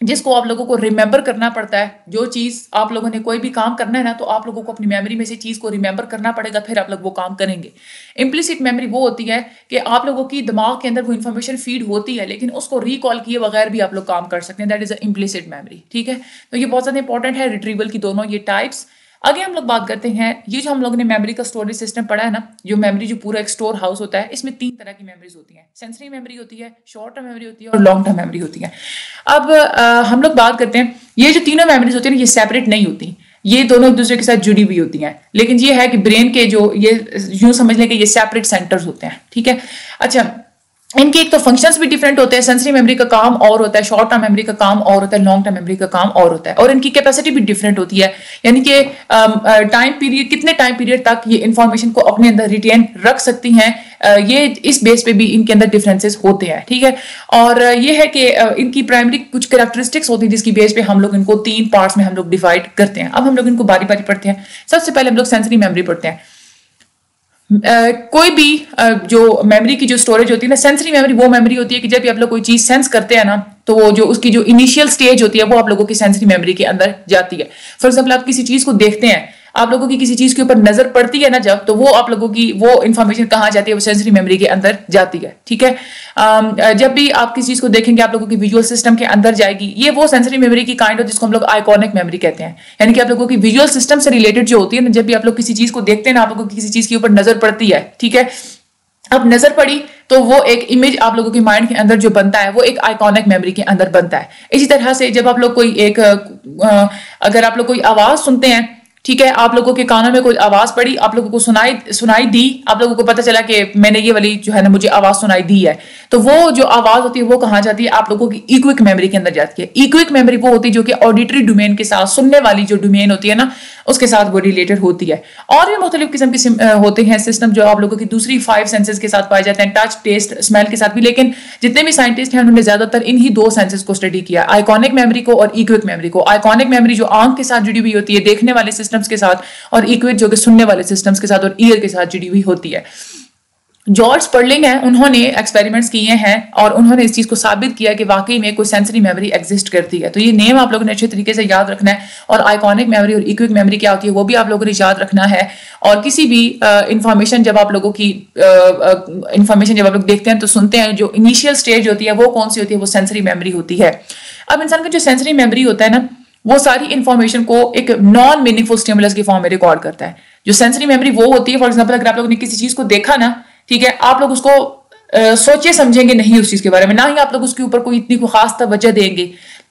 जिसको आप लोगों को रिमेंबर करना पड़ता है। जो चीज़ आप लोगों ने कोई भी काम करना है ना तो आप लोगों को अपनी मेमोरी में से चीज़ को रिमेंबर करना पड़ेगा, फिर आप लोग वो काम करेंगे। इम्प्लिसिट मेमोरी वो होती है कि आप लोगों की दिमाग के अंदर वो इन्फॉर्मेशन फ़ीड होती है, लेकिन उसको रिकॉल किए बगैर भी आप लोग काम कर सकते हैं। That is a implicit memory ठीक है? तो ये बहुत ज़्यादा इंपॉर्टेंट है रिट्रीवल की दोनों ये टाइप्स आगे हम लोग बात करते हैं ये जो हम लोग ने मेमोरी का स्टोरेज सिस्टम पढ़ा है ना जो मेमोरी जो पूरा एक स्टोर हाउस होता है इसमें तीन तरह की मेमोरीज होती हैं। सेंसरी मेमोरी होती है शॉर्ट टर्म मेमोरी होती है और लॉन्ग टर्म मेमोरी होती है। अब आ, हम लोग बात करते हैं ये जो तीनों मेमोरीज होती है ना ये सेपरेट नहीं होती। ये दोनों एक दूसरे के साथ जुड़ी हुई होती हैं। लेकिन ये है कि ब्रेन के जो ये यूँ समझ लें कि ये सेपरेट सेंटर्स होते हैं ठीक है? अच्छा इनके एक तो फ़ंक्शंस भी डिफरेंट होते हैं सेंसरी मेमोरी का काम और होता है शॉर्ट टर्म मेमोरी का काम और होता है लॉन्ग टर्म मेमोरी का काम और होता है। और इनकी कैपेसिटी भी डिफरेंट होती है। यानी कि टाइम पीरियड कितने टाइम पीरियड तक ये इन्फॉर्मेशन को अपने अंदर रिटेन रख सकती हैं ये इस बेस पे भी इनके अंदर डिफरेंसेस होते हैं, ठीक है? और ये है कि इनकी प्राइमरी कुछ करेक्टरिस्टिक्स होती है, जिसकी बेस पे हम लोग इनको तीन पार्ट्स में हम लोग डिवाइड करते हैं। अब हम लोग इनको बारी बारी पढ़ते हैं। सबसे पहले हम लोग सेंसरी मेमोरी पढ़ते हैं। कोई भी जो मेमोरी की जो स्टोरेज होती है ना सेंसरी मेमोरी वो मेमोरी होती है कि जब भी आप लोग कोई चीज़ सेंस करते हैं ना तो वो जो उसकी जो इनिशियल स्टेज होती है, वो आप लोगों की सेंसरी मेमोरी के अंदर जाती है। फॉर एग्ज़ाम्पल आप किसी चीज़ को देखते हैं आप लोगों की किसी चीज़ के ऊपर नज़र पड़ती है ना जब तो वो आप लोगों की वो इन्फॉर्मेशन कहाँ जाती है? वो सेंसरी मेमोरी के अंदर जाती है, ठीक है? जब भी आप किसी चीज़ को देखेंगे, आप लोगों की विजुअल सिस्टम के अंदर जाएगी, ये वो सेंसरी मेमोरी की काइंड हो जिसको हम लोग आइकॉनिक मेमोरी कहते हैं। यानी कि आप लोगों की विजुअल सिस्टम से रिलेटेड जो होती है ना, जब भी आप लोग किसी चीज़ को देखते हैं ना, आप लोगों की किसी चीज़ के ऊपर नज़र पड़ती है, ठीक है? अब नज़र पड़ी तो वो एक इमेज आप लोगों के माइंड के अंदर जो बनता है, वो एक आइकॉनिक मेमोरी के अंदर बनता है। इसी तरह से जब आप लोग कोई एक अगर आप लोग कोई आवाज़ सुनते हैं ठीक है, आप लोगों के कानों में कोई आवाज़ पड़ी, आप लोगों को सुनाई सुनाई दी, आप लोगों को पता चला कि मैंने ये वाली जो है ना, मुझे आवाज़ सुनाई दी है। तो वो जो आवाज़ होती है, वो कहाँ जाती है? आप लोगों की इक्विक मेमोरी के अंदर जाती है। इक्विक मेमोरी वो होती है जो कि ऑडिटरी डोमेन के साथ, सुनने वाली जो डोमेन होती है ना, उसके साथ वो रिलेटेड होती है। और भी मुख्तलिफ़ किस्म के होते हैं सिस्टम जो आप लोगों की दूसरी फाइव सेंसेस के साथ पाए जाते हैं टच टेस्ट स्मेल के साथ भी। लेकिन जितने भी साइंटिस्ट हैं, उन्होंने ज़्यादातर इन्हीं दो सेंसेस को स्टडी किया आइकॉनिक मेमोरी को और इक्विक मेमोरी को। आइकॉनिक मेमोरी जो आँख के साथ जुड़ी हुई होती है, देखने वाले सिस्टम्स के साथ और इक्विक जो कि सुनने वाले सिस्टम्स के साथ और ईयर के साथ जुड़ी हुई होती है। जॉर्ज पर्लिंग है, उन्होंने एक्सपेरिमेंट्स किए हैं और उन्होंने इस चीज़ को साबित किया कि वाकई में कोई सेंसरी मेमोरी एग्जिस्ट करती है। तो ये नेम आप लोगों ने अच्छे तरीके से याद रखना है और आइकॉनिक मेमोरी और इक्विक मेमोरी क्या होती है, वो भी आप लोगों ने याद रखना है। और किसी भी इंफॉर्मेशन जब आप लोगों की इंफॉर्मेशन जब आप लोग देखते हैं तो सुनते हैं, जो इनिशियल स्टेज होती है, वो कौन सी होती है, वो सेंसरी मेमोरी होती है। अब इंसान का जो सेंसरी मेमोरी होता है ना वो सारी इंफॉर्मेशन को एक नॉन मीनिंगफुल स्टिमुलस की फॉर्म में रिकॉर्ड करता है। जो सेंसरी मेमोरी वो होती है फॉर एग्ज़ाम्पल अगर आप लोगों ने किसी चीज़ को देखा ना, ठीक है, आप लोग उसको सोचे समझेंगे नहीं उस चीज़ के बारे में। ना ही आप लोग उसके ऊपर कोई इतनी कोई खास तवज्जो देंगे।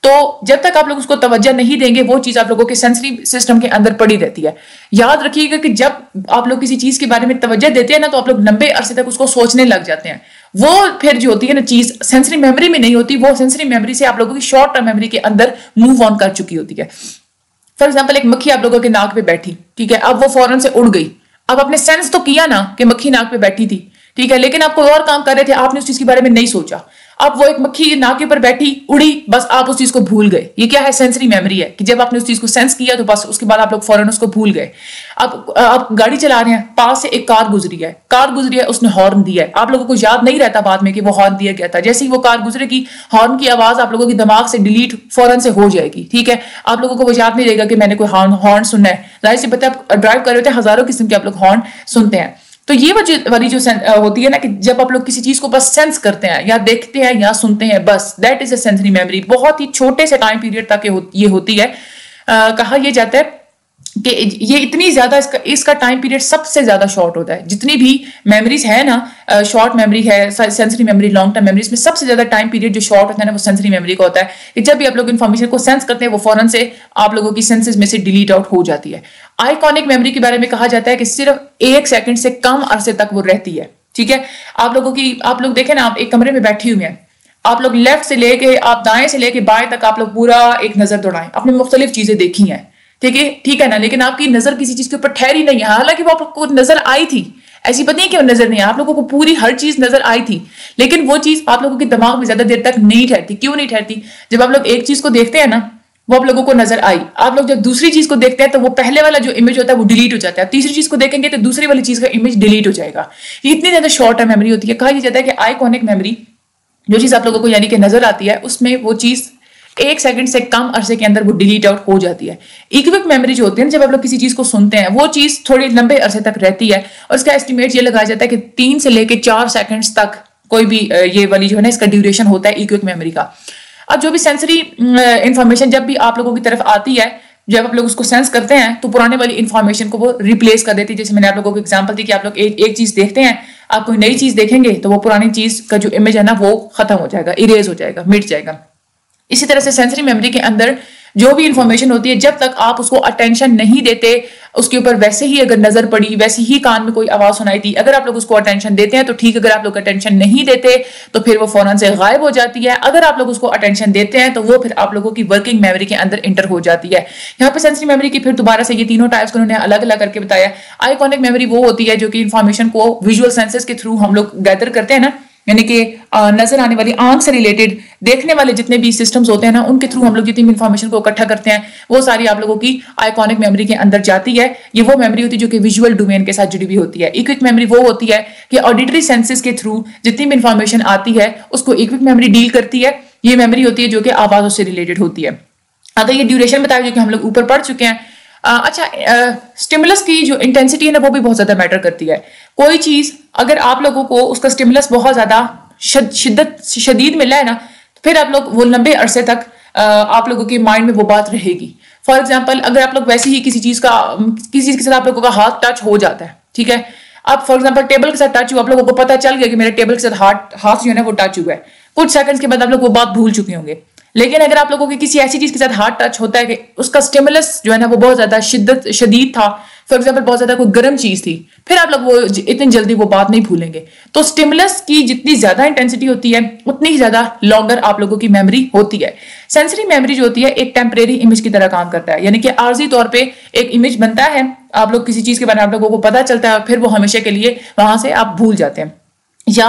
तो जब तक आप लोग उसको तवज्जो नहीं देंगे, वो चीज़ आप लोगों के सेंसरी सिस्टम के अंदर पड़ी रहती है। याद रखिएगा कि जब आप लोग किसी चीज़ के बारे में तवज्जो देते हैं ना तो आप लोग लंबे अरसे तक उसको सोचने लग जाते हैं। वो फिर जो होती है ना चीज़ सेंसरी मेमोरी में नहीं होती, वो सेंसरी मेमोरी से आप लोगों की शॉर्ट टर्म मेमोरी के अंदर मूव ऑन कर चुकी होती है। फॉर एग्ज़ाम्पल एक मक्खी आप लोगों के नाक पे बैठी, ठीक है? अब वो फ़ौरन से उड़ गई। अब आपने सेंस तो किया ना कि मक्खी नाक पे बैठी थी। ठीक है, लेकिन आप कोई और काम कर रहे थे, आपने उस चीज़ के बारे में नहीं सोचा। अब वो एक मक्खी नाके पर बैठी, उड़ी, बस आप उस चीज़ को भूल गए। ये क्या है सेंसरी मेमोरी है कि जब आपने उस चीज़ को सेंस किया तो बस उसके बाद आप लोग फ़ौरन उसको भूल गए। अब, आप गाड़ी चला रहे हैं, पास से एक कार गुजरी है। कार गुजरी है, उसने हॉर्न दिया है। आप लोगों को याद नहीं रहता बाद में कि वो हॉर्न दिया गया था। जैसे ही वो कार गुजरेगी हॉर्न की आवाज़ आप लोगों के दिमाग से डिलीट फ़ौरन से हो जाएगी। ठीक है? आप लोगों को वो याद नहीं रहेगा कि मैंने कोई हॉर्न सुनना है। ज़ाहिर सी पता आप ड्राइव कर रहे हैं हज़ारों किस्म के आप लोग हॉर्न सुनते हैं। तो ये वजह वाली जो होती है ना कि जब आप लोग किसी चीज़ को बस सेंस करते हैं या देखते हैं या सुनते हैं बस that is a sensory memory बहुत ही छोटे से टाइम पीरियड तक ये होती है। आ, कहा यह जाता है कि ये इतनी ज़्यादा इसका इसका टाइम पीरियड सबसे ज़्यादा शॉर्ट होता है। जितनी भी मेमोरीज है ना शॉर्ट मेमोरी है sensory memory long term memories में सबसे ज़्यादा टाइम पीरियड जो शॉर्ट होता है ना, वो सेंसरी मेमोरी का होता है। कि जब भी आप लोग इन्फॉर्मेशन को सेंस करते हैं, वो फ़ौरन से आप लोगों की सेंसेस में से डिलीट आउट हो जाती है। आइकॉनिक मेमोरी के बारे में कहा जाता है कि सिर्फ़ एक सेकंड से कम अरसे तक वो रहती है। ठीक है? आप लोगों की, आप लोग देखें ना, आप एक कमरे में बैठी हुई हैं। आप लोग लेफ़्ट से लेके, आप दाएँ से लेके बाएँ तक आप लोग पूरा एक नज़र दौड़ाएँ। आपने मुख्तलिफ़ चीज़ें देखी हैं। ठीक है? ठीक है ना? लेकिन आपकी नज़र किसी चीज़ के ऊपर ठहरी नहीं है। हालाँकि वो आपको नज़र आई थी। ऐसी पता नहीं क्यों नज़र नहीं आप लोगों को पूरी हर चीज़ नज़र आई थी। लेकिन वो चीज़ आप लोगों के दिमाग में ज़्यादा देर तक नहीं ठहरती। क्यों नहीं ठहरती? जब आप लोग एक चीज़ को देखते हैं ना, वो आप लोगों को नज़र आई। आप लोग जब दूसरी चीज़ को देखते हैं तो वो पहले वाला जो इमेज होता है, वो डिलीट हो जाता है। तीसरी चीज़ को देखेंगे तो दूसरी वाली चीज़ का इमेज डिलीट हो जाएगा। ये इतनी ज़्यादा शॉर्ट टर्म मेमोरी होती है। कहा जाता है कि आईकॉनिक मेमोरी जो चीज़ आप लोगों को यानी कि नज़र आती है, उसमें वो चीज़ एक सेकंड से कम अरसे के अंदर वो डिलीट आउट हो जाती है। इक्विक मेमोरी जो होती है ना जब आप लोग किसी चीज़ को सुनते हैं वो चीज़ थोड़ी लंबे अरसे तक रहती है और इसका एस्टिमेट ये लगाया जाता है कि तीन से लेकर चार सेकंड्स तक कोई भी ये वाली जो है ना इसका ड्यूरेशन होता है इक्विक मेमोरी का। अब जो भी सेंसरी इंफॉर्मेशन जब भी आप लोगों की तरफ़ आती है जब आप लोग उसको सेंस करते हैं तो पुराने वाली इन्फॉर्मेशन को वो रिप्लेस कर देती है। जैसे मैंने आप लोगों को एग्जांपल दी कि आप लोग एक, एक चीज़ देखते हैं आप कोई नई चीज़ देखेंगे तो वो पुरानी चीज़ का जो इमेज है ना वो खत्म हो जाएगा इरेज हो जाएगा मिट जाएगा। इसी तरह से सेंसरी मेमोरी के अंदर जो भी इंफॉर्मेशन होती है, जब तक आप उसको अटेंशन नहीं देते, उसके ऊपर वैसे ही अगर नज़र पड़ी, वैसे ही कान में कोई आवाज़ सुनाई थी अगर आप लोग उसको अटेंशन देते हैं तो ठीक, अगर आप लोग अटेंशन नहीं देते तो फिर वो फ़ौरन से गायब हो जाती है। अगर आप लोग उसको अटेंशन देते हैं तो वो फिर आप लोगों की वर्किंग मेमोरी के अंदर इंटर हो जाती है। यहाँ पर सेंसरी मेमोरी की फिर दोबारा से ये तीनों टाइप्स उन्होंने अलग अलग करके बताया। आईकॉनिक मेमोरी वो होती है, जो कि इन्फॉर्मेशन को विजुअल सेंसेस के थ्रू हम लोग गैदर करते हैं ना यानी कि नज़र आने वाली आँख से रिलेटेड देखने वाले जितने भी सिस्टम्स होते हैं ना, उनके थ्रू हम लोग जितनी भी इंफॉर्मेशन को इकट्ठा करते हैं, वो सारी आप लोगों की आइकॉनिक मेमोरी के अंदर जाती है। ये वो मेमोरी होती है जो कि विजुअल डोमेन के साथ जुड़ी हुई होती है। इक्विक मेमोरी वो होती है कि ऑडिटरी सेंसेस के थ्रू जितनी भी इंफॉर्मेशन आती है, उसको इक्विक मेमोरी डील करती है। ये मेमोरी होती है जो कि आवाजों से रिलेटेड होती है। अगर ये ड्यूरेशन बताया जो कि हम लोग ऊपर पढ़ चुके हैं अच्छा स्टिमुलस की जो इंटेंसिटी है ना, वो भी बहुत ज़्यादा मैटर करती है। कोई चीज़ अगर आप लोगों को उसका स्टिमुलस बहुत ज़्यादा शिद्दत, शदीद मिला है ना तो फिर आप लोग वो लंबे अरसे तक आप लोगों के माइंड में वो बात रहेगी। फॉर एग्ज़ाम्पल अगर आप लोग वैसे ही किसी चीज़ का, किसी चीज़ के साथ आप लोगों का हाथ टच हो जाता है, ठीक है? आप फॉर एग्ज़ाम्पल टेबल के साथ टच हुआ, आप लोगों को पता चल गया कि मेरे टेबल के साथ हाथ हाथ जो है ना, वो टच हुआ है। कुछ सेकंड्स के बाद आप लोग वो बात भूल चुके होंगे। लेकिन अगर आप लोगों की किसी ऐसी चीज़ के साथ हार्ट टच होता है कि उसका स्टिमुलस जो है ना, वो बहुत ज़्यादा शिद्दत, शदीद था फॉर एग्ज़ाम्पल बहुत ज़्यादा कोई गर्म चीज़ थी, फिर आप लोग वो इतनी जल्दी वो बात नहीं भूलेंगे। तो स्टिमुलस की जितनी ज़्यादा इंटेंसिटी होती है, उतनी ही ज़्यादा लॉन्गर आप लोगों की मेमोरी होती है। सेंसरी मेमोरी जो होती है, एक टेम्परेरी इमेज की तरह काम करता है। यानी कि आर्जी तौर पर एक इमेज बनता है, आप लोग किसी चीज़ के बारे में आप लोगों को पता चलता है, फिर वो हमेशा के लिए वहाँ से आप भूल जाते हैं। या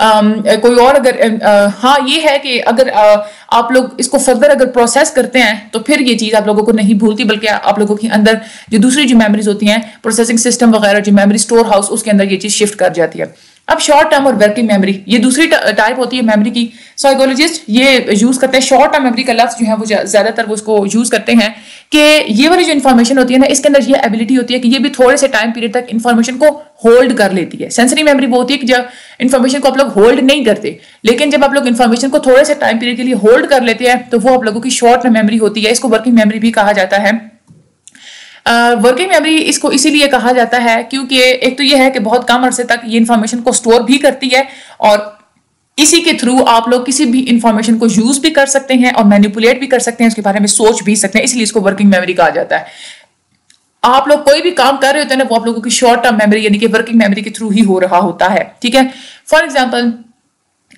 आम, कोई और अगर आ, हाँ ये है कि अगर आ, आप लोग इसको फर्दर अगर प्रोसेस करते हैं तो फिर ये चीज़ आप लोगों को नहीं भूलती बल्कि आप लोगों के अंदर जो दूसरी जो मेमोरीज होती हैं प्रोसेसिंग सिस्टम वगैरह जो मेमोरी स्टोर हाउस उसके अंदर ये चीज़ शिफ्ट कर जाती है। अब शॉर्ट टर्म और वर्किंग मेमोरी ये दूसरी टाइप होती है मेमोरी की। साइकोलॉजिस्ट ये यूज़ करते हैं शॉर्ट टर्म मेमोरी का लफ्ज जो है वो ज़्यादातर वो उसको यूज़ करते हैं कि ये वाली जो इन्फॉर्मेशन होती है ना, इसके अंदर ये एबिलिटी होती है कि ये भी थोड़े से टाइम पीरियड तक इन्फॉर्मेशन को होल्ड कर लेती है। सेंसरी मेमोरी वो होती है कि जब इन्फॉर्मेशन को आप लोग होल्ड नहीं करते, लेकिन जब आप लोग इन्फॉर्मेशन को थोड़े से टाइम पीरियड के लिए होल्ड कर लेते हैं तो वो आप लोगों की शॉर्ट टर्म मेमोरी होती है, इसको वर्किंग मेमोरी भी कहा जाता है। वर्किंग मेमोरी इसको इसीलिए कहा जाता है क्योंकि एक तो ये है कि बहुत कम अरसे तक ये इन्फॉर्मेशन को स्टोर भी करती है और इसी के थ्रू आप लोग किसी भी इंफॉर्मेशन को यूज़ भी कर सकते हैं और मैनिपुलेट भी कर सकते हैं, उसके बारे में सोच भी सकते हैं, इसलिए इसको वर्किंग मेमोरी कहा जाता है। आप लोग कोई भी काम कर रहे होते हैं ना, वो आप लोगों की शॉर्ट टर्म मेमोरी यानी कि वर्किंग मेमोरी के थ्रू ही हो रहा होता है, ठीक है? फॉर एग्ज़ाम्पल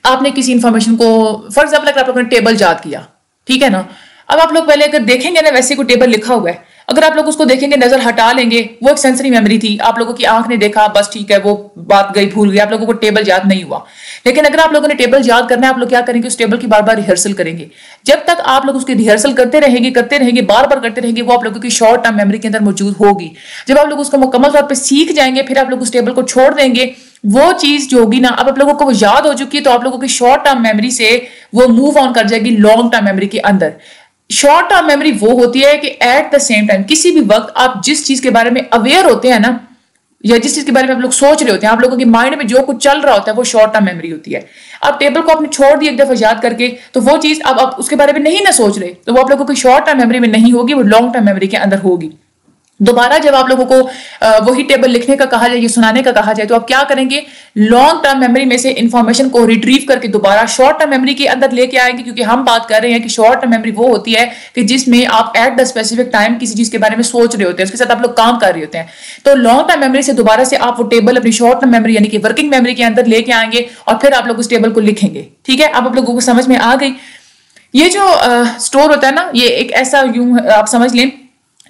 आपने किसी इंफॉर्मेशन को फॉर एग्ज़ाम्पल अगर आप लोगों ने टेबल याद किया, ठीक है ना? अब आप लोग पहले अगर देखेंगे ना, वैसे कोई टेबल लिखा हुआ है अगर आप लोग उसको देखेंगे, नज़र हटा लेंगे, वो एक सेंसरी मेमोरी थी। आप लोगों की आँख ने देखा, बस ठीक है, वो बात गई, भूल गई। आप लोगों को टेबल याद नहीं हुआ। लेकिन अगर आप लोगों ने टेबल याद करना है, आप लोग क्या करेंगे, उस टेबल की बार बार रिहर्सल करेंगे। जब तक आप लोग उसकी रिहर्सल करते रहेंगे करते रहेंगे बार बार करते रहेंगे, वो आप लोगों की शॉर्ट टर्म मेमोरी के अंदर मौजूद होगी। जब आप लोग उसको मुकम्मल तौर पर सीख जाएँगे, फिर आप लोग उस टेबल को छोड़ देंगे, वो चीज़ जो होगी ना, अब आप लोगों को याद हो चुकी है तो आप लोगों की शॉर्ट टर्म मेमोरी से वो मूव ऑन कर जाएगी लॉन्ग टर्म मेमोरी के अंदर। शॉर्ट टर्म मेमोरी वो होती है कि एट द सेम टाइम किसी भी वक्त आप जिस चीज़ के बारे में अवेयर होते हैं ना, या जिस चीज़ के बारे में आप लोग सोच रहे होते हैं, आप लोगों के माइंड में जो कुछ चल रहा होता है वो शॉर्ट टर्म मेमोरी होती है। आप टेबल को आपने छोड़ दिया एक दफ़ा याद करके तो वो चीज़ अब आप उसके बारे में नहीं ना सोच रहे तो वो आप लोगों की शॉर्ट टर्म मेमोरी में नहीं होगी, वो लॉन्ग टर्म मेमोरी के अंदर होगी। दोबारा जब आप लोगों को वही टेबल लिखने का कहा जाए, या सुनाने का कहा जाए तो आप क्या करेंगे? लॉन्ग टर्म मेमोरी में से इंफॉर्मेशन को रिट्रीव करके दोबारा शॉर्ट टर्म मेमोरी के अंदर लेके आएँगे, क्योंकि हम बात कर रहे हैं कि शॉर्ट टर्म मेमोरी वो होती है कि जिसमें आप एट द स्पेसिफिक टाइम किसी चीज़ के बारे में सोच रहे होते हैं, उसके साथ आप लोग काम कर रहे होते हैं। तो लॉन्ग टर्म मेमोरी से दोबारा से आप वो टेबल अपनी शॉर्ट टर्म मेमोरी यानी कि वर्किंग मेमोरी के अंदर लेके आएँगे और फिर आप लोग उस टेबल को लिखेंगे। ठीक है? आप लोगों को समझ में आ गई। ये जो स्टोर होता है ना, ये एक ऐसा यूँ, आप समझ लें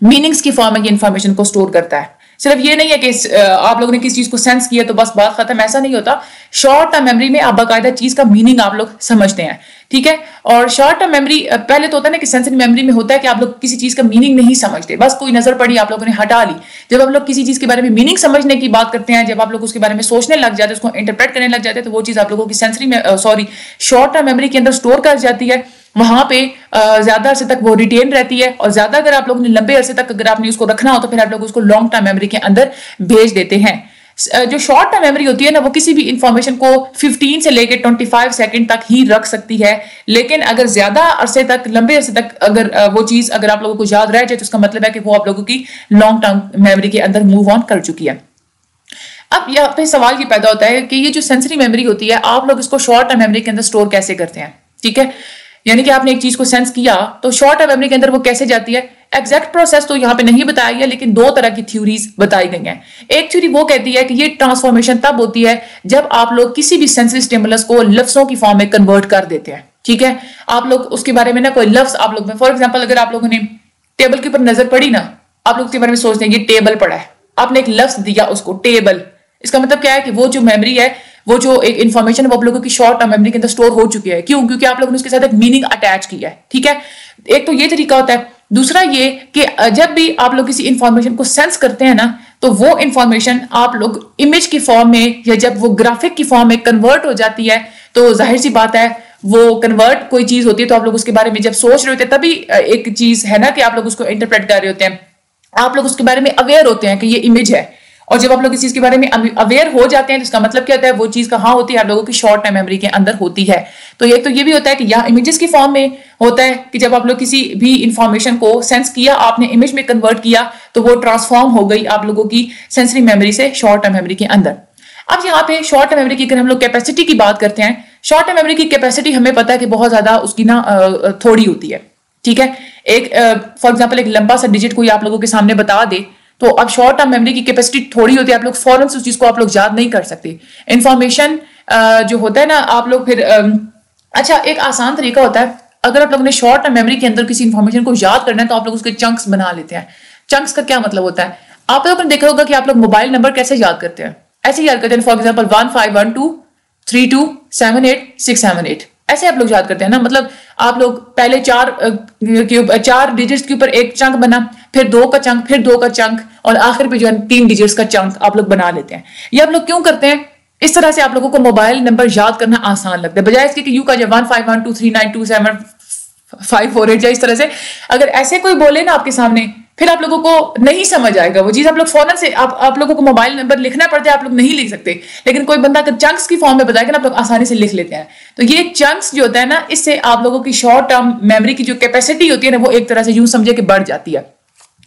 मीनिंग्स की फॉर्म में ये इन्फॉर्मेशन को स्टोर करता है। सिर्फ़ ये नहीं है कि आप लोगों ने किसी चीज़ को सेंस किया तो बस बात खत्म, ऐसा नहीं होता। शॉर्ट टर्म मेमोरी में आप बाकायदा चीज़ का मीनिंग आप लोग समझते हैं, ठीक है? और शॉर्ट टर्म मेमोरी पहले तो होता है ना कि सेंसरी मेमोरी में होता है कि आप लोग किसी चीज़ का मीनिंग नहीं समझते। बस कोई नज़र पड़ी, आप लोगों ने हटा ली। जब आप लोग किसी चीज़ के बारे में मीनिंग समझने की बात करते हैं, जब आप लोग उसके बारे में सोचने लग जाते हैं, उसको इंटरप्रेट करने लग जाते हैं तो वो चीज़ आप लोगों की sensory sorry short term memory के अंदर स्टोर कर जाती है। वहाँ पे ज़्यादा अरसे तक वो रिटेन रहती है और ज़्यादा अगर आप लोगों ने लंबे अरसे तक अगर आपने उसको रखना हो तो फिर आप लोग उसको लॉन्ग टर्म मेमोरी के अंदर भेज देते हैं। जो शॉर्ट टर्म मेमोरी होती है ना, वो किसी भी इंफॉर्मेशन को 15 से लेकर 25 सेकंड तक ही रख सकती है। लेकिन अगर ज़्यादा अरसे तक लंबे अरसे तक अगर वो चीज़ अगर आप लोगों को याद रह जाए तो उसका मतलब है कि वो आप लोगों की लॉन्ग टर्म मेमोरी के अंदर मूव ऑन कर चुकी है। अब यहाँ पे सवाल ये पैदा होता है कि ये जो सेंसरी मेमोरी होती है, आप लोग इसको शॉर्ट टर्म मेमोरी के अंदर स्टोर कैसे करते हैं? ठीक है? यानी कि आपने एक चीज़ को सेंस किया तो शॉर्ट टर्म मेमोरी के अंदर वो कैसे जाती है? एग्जैक्ट प्रोसेस तो यहाँ पे नहीं बताया गया लेकिन दो तरह की थ्योरीज बताई गई हैं। एक थ्योरी वो कहती है कि ये ट्रांसफॉर्मेशन तब होती है जब आप लोग किसी भी सेंसरी स्टिमुलस को लफ्जों की फॉर्म में कन्वर्ट कर देते हैं। ठीक है? आप लोग उसके बारे में ना कोई लफ्ज आप लोग फॉर एग्ज़ाम्पल अगर आप लोगों ने टेबल के ऊपर नज़र पड़ी ना, आप लोग उसके बारे में सोचते हैं, ये टेबल पड़ा है। आपने एक लफ्ज दिया उसको टेबल इसका मतलब क्या है कि वो जो मेमोरी है वो जो एक इन्फॉर्मेशन वो आप लोगों की शॉर्ट टर्म मेमोरी के अंदर स्टोर हो चुकी है। क्यों? क्योंकि आप लोगों ने उसके साथ एक मीनिंग अटैच किया है, ठीक है? एक तो ये तरीका होता है। दूसरा ये कि जब भी आप लोग किसी इंफॉर्मेशन को सेंस करते हैं ना तो वो इंफॉर्मेशन आप लोग इमेज की फॉर्म में या जब वो ग्राफिक की फॉर्म में कन्वर्ट हो जाती है तो ज़ाहिर सी बात है, वो कन्वर्ट कोई चीज़ होती है तो आप लोग उसके बारे में जब सोच रहे होते हैं, तभी एक चीज़ है ना कि आप लोग उसको इंटरप्रेट कर रहे होते हैं। आप लोग उसके बारे में अवेयर होते हैं कि ये इमेज है। और जब आप लोग इस चीज़ के बारे में अवेयर हो जाते हैं तो इसका मतलब क्या होता है, वो चीज़ कहाँ होती है, आप लोगों की शॉर्ट टाइम मेमोरी के अंदर होती है। तो ये तो ये भी होता है कि यहाँ इमेजेस की फॉर्म में होता है कि जब आप लोग किसी भी इंफॉर्मेशन को सेंस किया, आपने इमेज में कन्वर्ट किया तो वो ट्रांसफॉर्म हो गई आप लोगों की सेंसरी मेमोरी से शॉर्ट टर्म मेमोरी के अंदर। अब यहाँ पे शॉर्ट टर्म मेमोरी की अगर हम लोग कैपेसिटी की बात करते हैं शॉर्ट टर्म मेमोरी की कैपेसिटी हमें पता है कि बहुत ज़्यादा उसकी ना थोड़ी होती है। ठीक है? एक फॉर एग्ज़ाम्पल एक लंबा सा डिजिट कोई आप लोगों के सामने बता दे तो अब शॉर्ट टर्म मेमोरी की कैपेसिटी थोड़ी होती है, आप लोग फॉरन से उस चीज़ को आप लोग याद नहीं कर सकते। इन्फॉर्मेशन जो होता है ना, आप लोग फिर अच्छा एक आसान तरीका होता है। अगर आप लोगों ने शॉर्ट टर्म मेमोरी के अंदर किसी इन्फॉर्मेशन को याद करना है तो आप लोग उसके चंक्स बना लेते हैं। चंक्स का क्या मतलब होता है? आप लोगों ने देखा होगा कि आप लोग मोबाइल नंबर कैसे याद करते हैं। ऐसे याद करते हैं for example one five one two three two seven eight six seven eight ऐसे आप लोग याद करते हैं ना मतलब आप लोग पहले चार के चार डिजिट्स के ऊपर एक चंक बना, फिर दो का चंक फिर दो का चंक और आखिर पे जो है, तीन डिजिट्स का चंक आप लोग बना लेते हैं। ये आप लोग क्यों करते हैं? इस तरह से आप लोगों को मोबाइल नंबर याद करना आसान लगता है। बजाय इसके कि यू का जब one five one two three nine two seven five four eight या इस तरह से, अगर ऐसे कोई बोले ना आपके सामने, फिर आप लोगों को नहीं समझ आएगा। वो चीज़ आप लोग फ़ौरन से, आप आप लोगों को मोबाइल नंबर लिखना पड़ता है, आप लोग नहीं लिख सकते। लेकिन कोई बंदा अगर चंक्स की फॉर्म में बताएगा ना, आप लोग आसानी से लिख लेते हैं। तो ये चंक्स जो होता है ना, इससे आप लोगों की शॉर्ट टर्म मेमोरी की जो कैपेसिटी होती है ना, वो एक तरह से यूँ समझे कि बढ़ जाती है।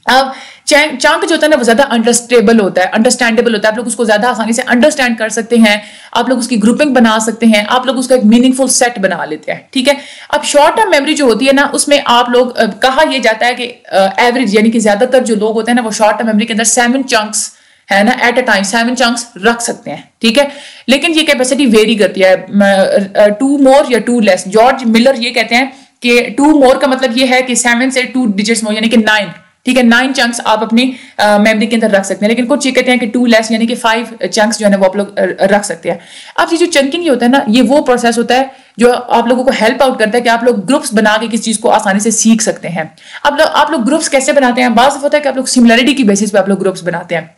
अब चंक जो होता है ना, वो ज़्यादा अंडरस्टेबल होता है अंडरस्टैंडेबल होता है। आप लोग उसको ज़्यादा आसानी से अंडरस्टैंड कर सकते हैं। आप लोग उसकी ग्रुपिंग बना सकते हैं। आप लोग उसका एक मीनिंगफुल सेट बना लेते हैं, ठीक है? अब शॉर्ट टर्म मेमोरी जो होती है ना, उसमें आप लोग कहा यह जाता है कि एवरेज यानी कि ज़्यादातर जो लोग होते हैं ना, वो शॉर्ट टर्म मेमोरी के अंदर सेवन चंक्स है ना at a time seven chunks रख सकते हैं, ठीक है? लेकिन ये कैपेसिटी वेरी करती है। टू मोर या टू लेस जॉर्ज मिलर ये कहते हैं कि टू मोर का मतलब ये है कि सेवन से टू डिजिट्स मोर यानी कि नाइन ठीक है नाइन चंक्स आप अपनी मेमोरी के अंदर रख सकते हैं। लेकिन कुछ ये कहते हैं कि टू लेस यानी कि फाइव चंक्स जो है ना वो आप लोग रख सकते हैं। अब ये जो चंकिंग होता है ना ये वो प्रोसेस होता है जो आप लोगों को हेल्प आउट करता है कि आप लोग ग्रुप्स बना के किस चीज़ को आसानी से सीख सकते हैं। अब लो, आप लोग ग्रुप्स कैसे बनाते हैं? बात होता है कि आप लोग सिमिलरिटी की बेसिस पे आप लोग ग्रुप्स बनाते हैं।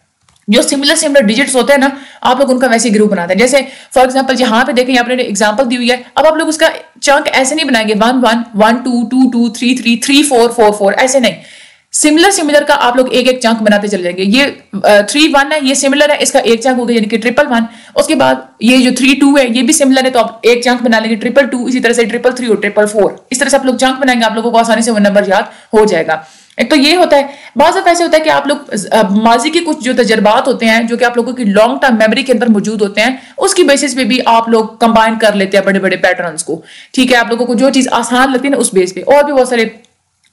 जो सिमिलर सिमिलर डिजिट्स होते हैं ना आप लोग उनका वैसे ग्रुप बनाते हैं। जैसे फॉर एग्जांपल यहाँ पे देखें आपने एग्जांपल दी हुई है। अब आप लोग उसका चंक ऐसे नहीं बनाएँगे। One one one two two two three three three four four four ऐसे नहीं। सिमिलर सिमिलर का आप लोग एक एक चंक बनाते चले जाएँगे। ये थ्री वन है, ये सिमिलर है, इसका एक चंक हो गया यानी कि ट्रिपल वन उसके बाद ये जो थ्री टू है, ये भी सिमिलर है तो आप एक चंक बना लेंगे ट्रिपल टू इसी तरह से ट्रिपल थ्री और ट्रिपल फोर इस तरह से आप लोग चंक बनाएँगे, आप लोगों को आसानी से वो नंबर याद हो जाएगा। एक तो ये होता है बहुत ज़्यादा ऐसे होता है कि आप लोग माजी के कुछ जो तजर्बात होते हैं, जो कि आप लोगों की लॉन्ग टर्म मेमोरी के अंदर मौजूद होते हैं, उसकी बेसिस पे भी आप लोग कंबाइन कर लेते हैं बड़े बड़े पैटर्न्स को। ठीक है, आप लोगों को जो चीज़ आसान लगती है ना, उस बेस पे। और भी बहुत सारे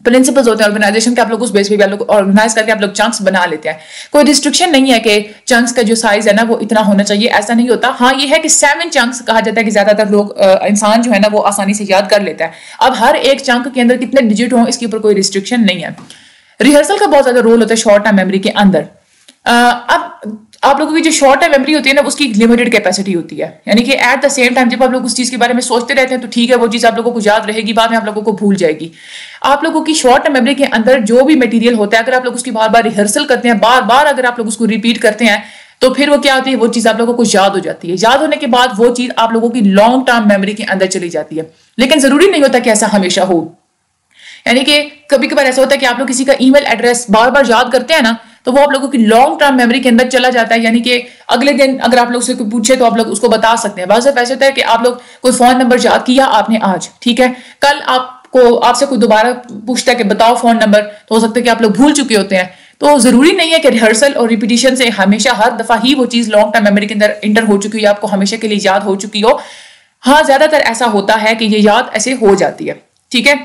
प्रिंसिपल्स होते हैं ऑर्गेनाइजेशन के आप लोग उस बेस पे भी आप लोग ऑर्गेनाइज करके आप लोग चंक्स बना लेते हैं। कोई रिस्ट्रिक्शन नहीं है कि चंक्स का जो साइज़ है ना, वो इतना होना चाहिए, ऐसा नहीं होता। हाँ ये है कि सेवन चंक्स कहा जाता है कि ज़्यादातर लोग इंसान जो है ना, वो आसानी से याद कर लेता है। अब हर एक चंक के अंदर कितने डिजिट हों, इसके ऊपर कोई रिस्ट्रिक्शन नहीं है। रिहर्सल का बहुत ज़्यादा रोल होता है शॉर्ट टर्म मेमोरी के अंदर। अब आप लोगों की जो शॉर्ट टर्म मेमोरी होती है ना, उसकी लिमिटेड कैपेसिटी होती है। यानी कि एट द सेम टाइम जब आप लोग उस चीज़ के बारे में सोचते रहते हैं तो ठीक है, वो चीज़ आप लोगों को याद रहेगी, बाद में आप लोगों को भूल जाएगी। आप लोगों की शॉर्ट टर्म मेमोरी के अंदर जो भी मटेरियल होता है, अगर आप लोग उसकी बार बार रिहर्सल करते हैं बार बार अगर आप लोग उसको रिपीट करते हैं तो फिर वो क्या होती है, वो चीज़ आप लोगों को याद हो जाती है। याद होने के बाद वो चीज़ आप लोगों की लॉन्ग टर्म मेमोरी के अंदर चली जाती है। लेकिन ज़रूरी नहीं होता कि ऐसा हमेशा हो। यानी कि कभी कभार ऐसा होता है कि आप लोग किसी का ईमेल एड्रेस बार बार याद करते हैं ना तो वो आप लोगों की लॉन्ग टर्म मेमोरी के अंदर चला जाता है, यानी कि अगले दिन अगर आप लोग से कोई पूछे तो आप लोग उसको बता सकते हैं। बहुत ऐसे होता है कि आप लोग कोई फ़ोन नंबर याद किया आपने आज, ठीक है? कल आपको, आपसे कोई दोबारा पूछता है कि बताओ फ़ोन नंबर तो हो सकता है कि आप लोग भूल चुके होते हैं। तो ज़रूरी नहीं है कि रिहर्सल और रिपीटिशन से हमेशा हर दफ़ा ही वो चीज़ लॉन्ग टर्म मेमोरी के अंदर इंटर हो चुकी हो आपको हमेशा के लिए याद हो चुकी हो। हाँ ज़्यादातर ऐसा होता है कि ये याद ऐसे हो जाती है, ठीक है?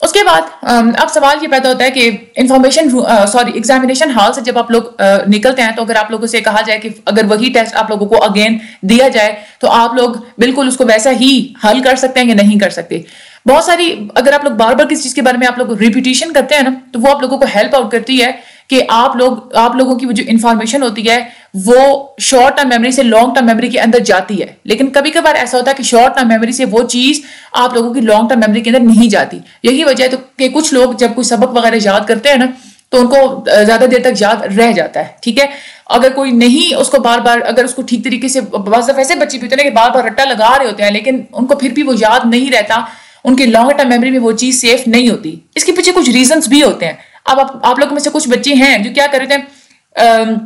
उसके बाद अब सवाल ये पैदा होता है कि इन्फॉर्मेशन सॉरी एग्जामिनेशन हॉल से जब आप लोग निकलते हैं तो अगर आप लोगों से कहा जाए कि अगर वही टेस्ट आप लोगों को अगेन दिया जाए तो आप लोग बिल्कुल उसको वैसा ही हल कर सकते हैं या नहीं कर सकते। बहुत सारी, अगर आप लोग बार बार किसी चीज़ के बारे में आप लोग रिपीटेशन करते हैं ना तो वो आप लोगों को हेल्प आउट करती है। कि आप लोग, आप लोगों की जो इन्फॉर्मेशन होती है, वो शॉर्ट टर्म मेमोरी से लॉन्ग टर्म मेमोरी के अंदर जाती है। लेकिन कभी कभार ऐसा होता है कि शॉर्ट टर्म मेमोरी से वो चीज़ आप लोगों की लॉन्ग टर्म मेमोरी के अंदर नहीं जाती। यही वजह है तो कि कुछ लोग जब कोई सबक वगैरह याद करते हैं ना तो उनको ज़्यादा देर तक याद रह जाता है, ठीक है? अगर कोई नहीं, उसको बार बार अगर उसको ठीक तरीके से बस ऐसे बच्चे भी होते हैं कि बार बार रट्टा लगा रहे होते हैं, लेकिन उनको फिर भी वो याद नहीं रहता, उनकी लॉन्ग टर्म मेमोरी में वो चीज़ सेफ़ नहीं होती। इसके पीछे कुछ रीजन भी होते हैं। अब आप, आप लोगों में से कुछ बच्चे हैं जो क्या कर रहे थे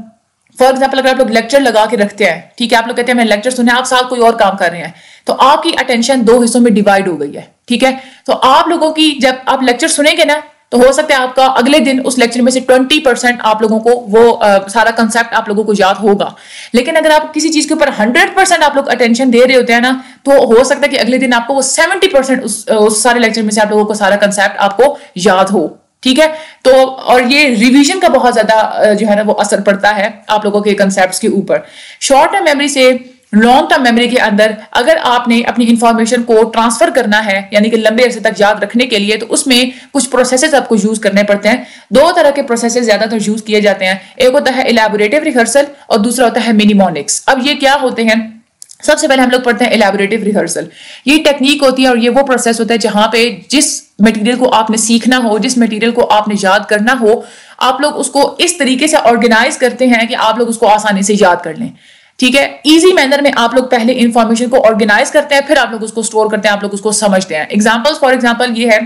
फॉर एग्ज़ाम्पल अगर आप लोग लेक्चर लगा के रखते हैं ठीक है आप लोग कहते हैं मैंने लेक्चर सुने आप साथ कोई और काम कर रहे हैं। तो आपकी अटेंशन दो हिस्सों में डिवाइड हो गई है ठीक है? तो आप लोगों की जब आप लेक्चर सुनेंगे ना तो हो सकता है आपका अगले दिन उस लेक्चर में से 20 परसेंट आप लोगों को वो आ, सारा कंसेप्ट आप लोगों को याद होगा। लेकिन अगर आप किसी चीज़ के ऊपर 100 परसेंट आप लोग अटेंशन दे रहे होते हैं ना तो हो सकता है कि अगले दिन आपको वो 70 परसेंट उस, उस सारे लेक्चर में से आप लोगों को सारा कंसेप्ट आपको याद हो। ठीक है? तो और ये रिवीजन का बहुत ज़्यादा जो है ना, वो असर पड़ता है आप लोगों के कंसेप्ट के ऊपर। शॉर्ट टर्म मेमोरी से लॉन्ग टर्म मेमोरी के अंदर अगर आपने अपनी इंफॉर्मेशन को ट्रांसफ़र करना है, यानी कि लंबे अरसे तक याद रखने के लिए तो उसमें कुछ प्रोसेसेस आपको यूज़ करने पड़ते हैं। दो तरह के प्रोसेसेस ज़्यादातर यूज़ किए जाते हैं। एक होता है इलेबोरेटिव रिहर्सल और दूसरा होता है मिनिमोनिक्स अब ये क्या होते हैं? सबसे पहले हम लोग पढ़ते हैं इलेबोरेटिव रिहर्सल ये टेक्निक होती है और ये वो प्रोसेस होता है जहाँ पे जिस मटेरियल को आपने सीखना हो, जिस मटेरियल को आपने याद करना हो, आप लोग उसको इस तरीके से ऑर्गेनाइज करते हैं कि आप लोग उसको आसानी से याद कर लें। ठीक है? इजी मैनर में आप लोग पहले इंफॉर्मेशन को ऑर्गेनाइज करते हैं, फिर आप लोग उसको स्टोर करते हैं, आप लोग उसको समझते हैं। एग्जाम्पल्स फॉर एग्ज़ाम्पल ये है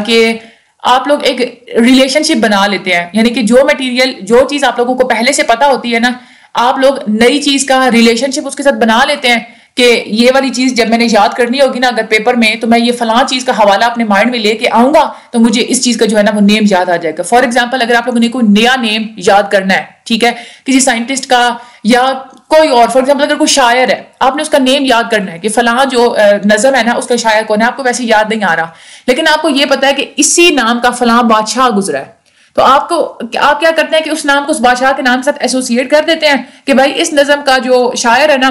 कि आप लोग एक रिलेशनशिप बना लेते हैं। यानी कि जो मटेरियल जो चीज़ आप लोगों को पहले से पता होती है ना आप लोग नई चीज़ का रिलेशनशिप उसके साथ बना लेते हैं कि ये वाली चीज़ जब मैंने याद करनी होगी ना, अगर पेपर में तो मैं ये फलां चीज़ का हवाला अपने माइंड में लेके आऊँगा तो मुझे इस चीज़ का जो है ना, वो नेम याद आ जाएगा। फॉर एग्ज़ाम्पल अगर आप लोगों ने कोई नया नेम याद करना है, ठीक है, किसी साइंटिस्ट का या कोई और फॉर एग्ज़ाम्पल अगर कोई शायर है, आपने उसका नेम याद करना है कि फलां जो नज़र है ना, उसका शायर कौन है, आपको वैसे याद नहीं आ रहा। लेकिन आपको ये पता है कि इसी नाम का फलां बादशाह गुजरा है। तो आपको, आप क्या करते हैं कि उस नाम को उस बादशाह के नाम के साथ एसोसिएट कर देते हैं कि भाई इस नजम का जो शायर है ना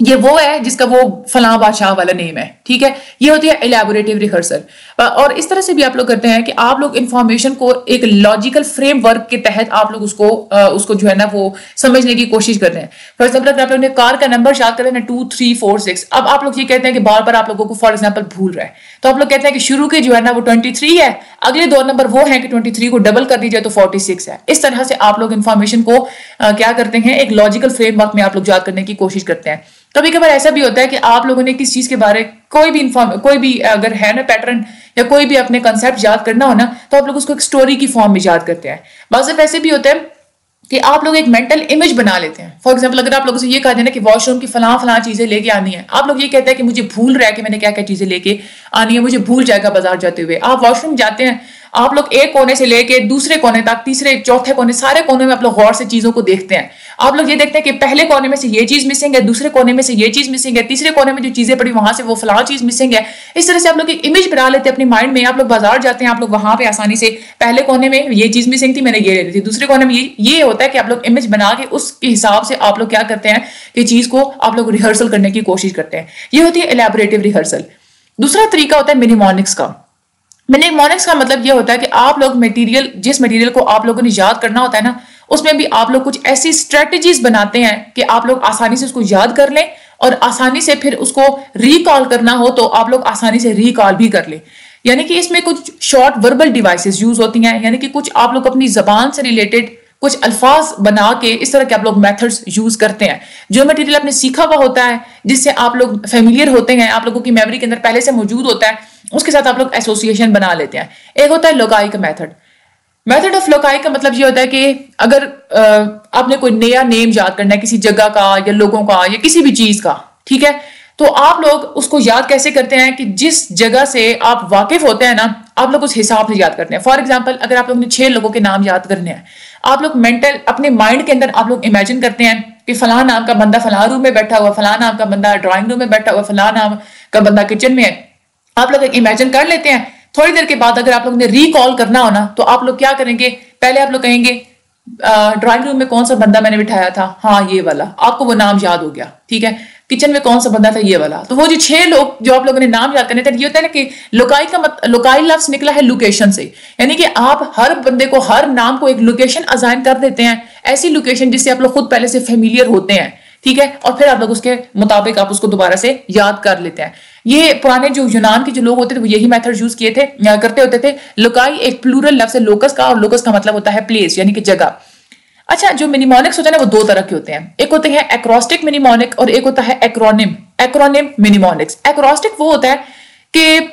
ये वो है जिसका वो फला बादशाह वाला नेम है, ठीक है? ये होती है एलेबोरेटिव रिहर्सल और इस तरह से भी आप लोग करते हैं कि आप लोग इन्फॉर्मेशन को एक लॉजिकल फ्रेमवर्क के तहत आप लोग उसको उसको जो है ना वो समझने की कोशिश कर रहे हैं। फॉर एग्ज़ाम्पल अगर आप लोग ने कार का नंबर याद करें ना टू थ्री फोर सिक्स अब आप लोग ये कहते हैं कि बार बार आप लोगों को फॉर एग्ज़ाम्पल भूल रहा है। तो आप लोग कहते हैं कि शुरू के जो है ना वो ट्वेंटी है, अगले दो नंबर वो है कि ट्वेंटी को डबल कर दीजिए तो फोर्टी है। इस तरह से आप लोग इन्फॉर्मेशन को क्या करते हैं, एक लॉजिकल फ्रेमवर्क में आप लोग याद करने की कोशिश करते हैं। कभी कभार ऐसा भी होता है कि आप लोगों ने किस चीज़ के बारे कोई भी इन्फॉर्म कोई भी अगर है ना पैटर्न या कोई भी अपने कंसेप्ट याद करना हो ना तो आप लोग उसको एक स्टोरी की फॉर्म में याद करते हैं। बाजब ऐसे भी होता है कि आप लोग एक मेंटल इमेज बना लेते हैं। फॉर एग्ज़ाम्पल अगर आप लोगों से ये कहा जाए कि वॉशरूम की फला फला चीज़ें लेके आनी है, आप लोग ये कहते हैं कि मुझे भूल रहा है कि मैंने क्या क्या चीज़ें लेके आनी है, मुझे भूल जाएगा बाज़ार जाते हुए। आप वॉशरूम जाते हैं, आप लोग एक कोने से लेके दूसरे कोने तक, तीसरे, चौथे कोने, सारे कोने में आप लोग गौर से चीज़ों को देखते हैं। आप लोग ये देखते हैं कि पहले कोने में से ये चीज़ मिसिंग है, दूसरे कोने में से ये चीज़ मिसिंग है, तीसरे कोने में जो चीज़ें पड़ी वहाँ से वो फला चीज़ मिसिंग है। इस तरह से आप लोग एक इमेज बना लेते हैं अपने माइंड में, आप लोग बाज़ार जाते हैं, आप लोग वहाँ पे आसानी से पहले कोने में ये चीज़ मिसिंग थी, मैंने ये ले ली थी। दूसरे कोने में ये ये होता है कि आप लोग इमेज बना के उसके हिसाब से आप लोग क्या करते हैं कि चीज़ को आप लोग रिहर्सल करने की कोशिश करते हैं। ये होती है एलेबोरेटिव रिहर्सल दूसरा तरीका होता है मिनिमोनिक्स का। मिनिमोनिक्स का मतलब ये होता है कि आप लोग मटेरियल जिस मटेरियल को आप लोगों ने याद करना होता है ना उसमें भी आप लोग कुछ ऐसी स्ट्रेटजीज बनाते हैं कि आप लोग आसानी से उसको याद कर लें और आसानी से फिर उसको रिकॉल करना हो तो आप लोग आसानी से रिकॉल भी कर लें। यानी कि इसमें कुछ शॉर्ट वर्बल डिवाइसेस यूज़ होती हैं, यानी कि कुछ आप लोग अपनी जबान से रिलेटेड कुछ अल्फाज बना के इस तरह के आप लोग मेथड्स यूज़ करते हैं। जो मटेरियल आपने सीखा हुआ होता है, जिससे आप लोग फेमिलियर होते हैं, आप लोगों की मेमोरी के अंदर पहले से मौजूद होता है, उसके साथ आप लोग एसोसिएशन बना लेते हैं। एक होता है लोगाई का मेथड मेथड ऑफ़ लोकाई का मतलब ये होता है कि अगर आपने कोई नया नेम याद करना है किसी जगह का या लोगों का या किसी भी चीज़ का, ठीक है? तो आप लोग उसको याद कैसे करते हैं कि जिस जगह से आप वाकिफ होते हैं ना, आप लोग उस हिसाब से याद करते हैं। फॉर एग्ज़ाम्पल अगर आप लोग ने छह लोगों के नाम याद करने हैं, आप लोग मेंटल अपने माइंड के अंदर आप लोग इमेजिन करते हैं कि फलां नाम का बंदा फलां रूम में बैठा हुआ, फलां नाम का बंदा ड्राइंग रूम में बैठा हुआ, फलां नाम का बंदा किचन में है। आप लोग इमेजिन कर लेते हैं थोड़ी देर के बाद अगर आप लोगों ने रिकॉल करना हो ना तो आप लोग क्या करेंगे? पहले आप लोग कहेंगे ड्राइंग रूम में कौन सा बंदा मैंने बिठाया था? हाँ ये वाला। आपको वो नाम याद हो गया, ठीक है? किचन में कौन सा बंदा था? ये वाला। तो वो जो छह लोग, जो आप लोगों ने नाम याद करने थे ये होता है ना कि लोकाई का मत लोकाई लफ्स निकला है लोकेशन से। यानी कि आप हर बंदे को, हर नाम को एक लोकेशन अजाइन कर देते हैं। ऐसी लोकेशन जिससे आप लोग खुद पहले से फेमिलियर होते हैं, ठीक है? और फिर आप लोग उसके मुताबिक आप उसको दोबारा से याद कर लेते हैं। ये पुराने जो यूनान के जो लोग होते थे, वो यही मेथड यूज़ किए थे करते होते थे, लोकाई एक प्लूरल लफ्ज है लोकस का, और लोकस का मतलब होता है प्लेस यानी कि जगह। अच्छा जो मिनिमोनिक्स होते हैं वो दो तरह के होते हैं। एक होते हैं एक्रोस्टिक मिनिमोनिक और एक होता है एक्रोनिम एक्रोनिम मिनिमोनिक्स एक्रोस्टिक वो होता है कि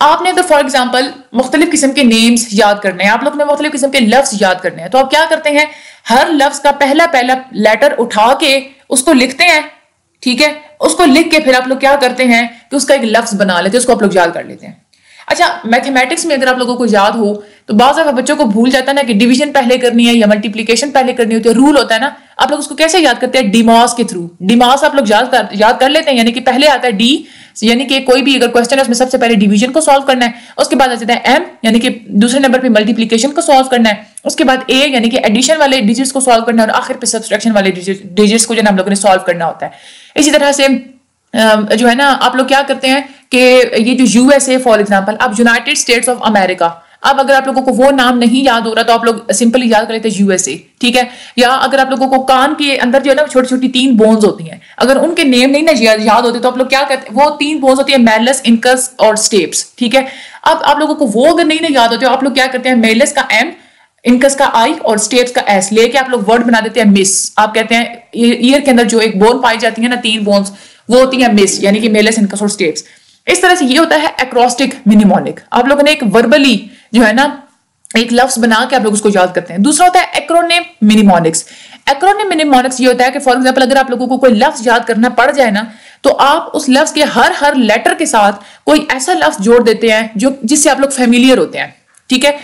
आपने तो फॉर एग्ज़ाम्पल मुख्तलिफ़ किस्म के नेम्स याद करने हैं, आप लोग ने मुख्तलिफ़ किस्म के लफ्ज याद करने हैं तो आप क्या करते हैं? हर लफ्ज का पहला पहला लेटर उठा के उसको लिखते हैं ठीक है? उसको लिख के फिर आप लोग क्या करते हैं कि उसका एक लफ्ज बना लेते हैं, उसको आप लोग याद कर लेते हैं। अच्छा मैथमेटिक्स में अगर आप लोगों को याद हो तो ज़्यादा बच्चों को भूल जाता है ना कि डिवीज़न पहले करनी है या मल्टीप्लीकेशन पहले करनी होती है रूल होता है ना, आप लोग उसको कैसे याद करते हैं? डिमॉस के थ्रू डिमॉस आप लोग याद कर याद कर लेते हैं, यानी कि पहले आता है डी यानी कि कोई भी अगर क्वेश्चन है, उसमें सबसे पहले डिवीज़न को सॉल्व करना है, उसके बाद आ जाता है एम यानी कि दूसरे नंबर पर मल्टीप्लीकेशन को सॉल्व करना है। उसके बाद ए यानी कि एडिशन वाले डिजिट्स को सॉल्व करना और आखिर पे सब्सट्रैक्शन वाले डिजिट्स को जो हम लोगों ने सॉल्व करना होता है। इसी तरह से जो है ना, आप लोग क्या करते हैं कि ये जो यूएसए फॉर एग्ज़ाम्पल अब यूनाइटेड स्टेट्स ऑफ़ अमेरिका अब अगर आप लोगों को वो नाम नहीं याद हो रहा तो आप लोग सिंपली याद कर लेते हैं यूएसए ठीक है? या अगर आप लोगों को कान के अंदर जो है ना छोटी छोटी तीन बोन्स होती हैं, अगर उनके नेम नहीं ना याद होते तो आप लोग क्या करते हैं, वो तीन बोन्स होती है मेलस इनकस और स्टेप्स ठीक है? अब आप लोगों को वो अगर नहीं ना याद होते, आप लोग क्या करते हैं मेलस का एम इनकस का आई और स्टेप्स का एस लेके आप लोग वर्ड बना देते हैं मिस आप कहते हैं ईयर के अंदर जो एक बोन पाई जाती है ना, तीन बोन्स वो होती है मिस यानी कि मेलस इनकस और स्टेप्स इस तरह से ये होता है एक्रोस्टिक मिनिमोनिक आप लोगों ने एक वर्बली जो है ना, एक लफ्ज बना के आप लोग उसको याद करते हैं। दूसरा होता है एक्रोनिम मिनिमोनिक्स एक्रोनिम मिनिमोनिक्स ये होता है कि फॉर एग्ज़ाम्पल अगर आप लोगों को कोई लफ्ज याद करना पड़ जाए ना तो आप उस लफ्ज के हर हर लेटर के साथ कोई ऐसा लफ्ज जोड़ देते हैं जो, जिससे आप लोग फेमिलियर होते हैं। ठीक है?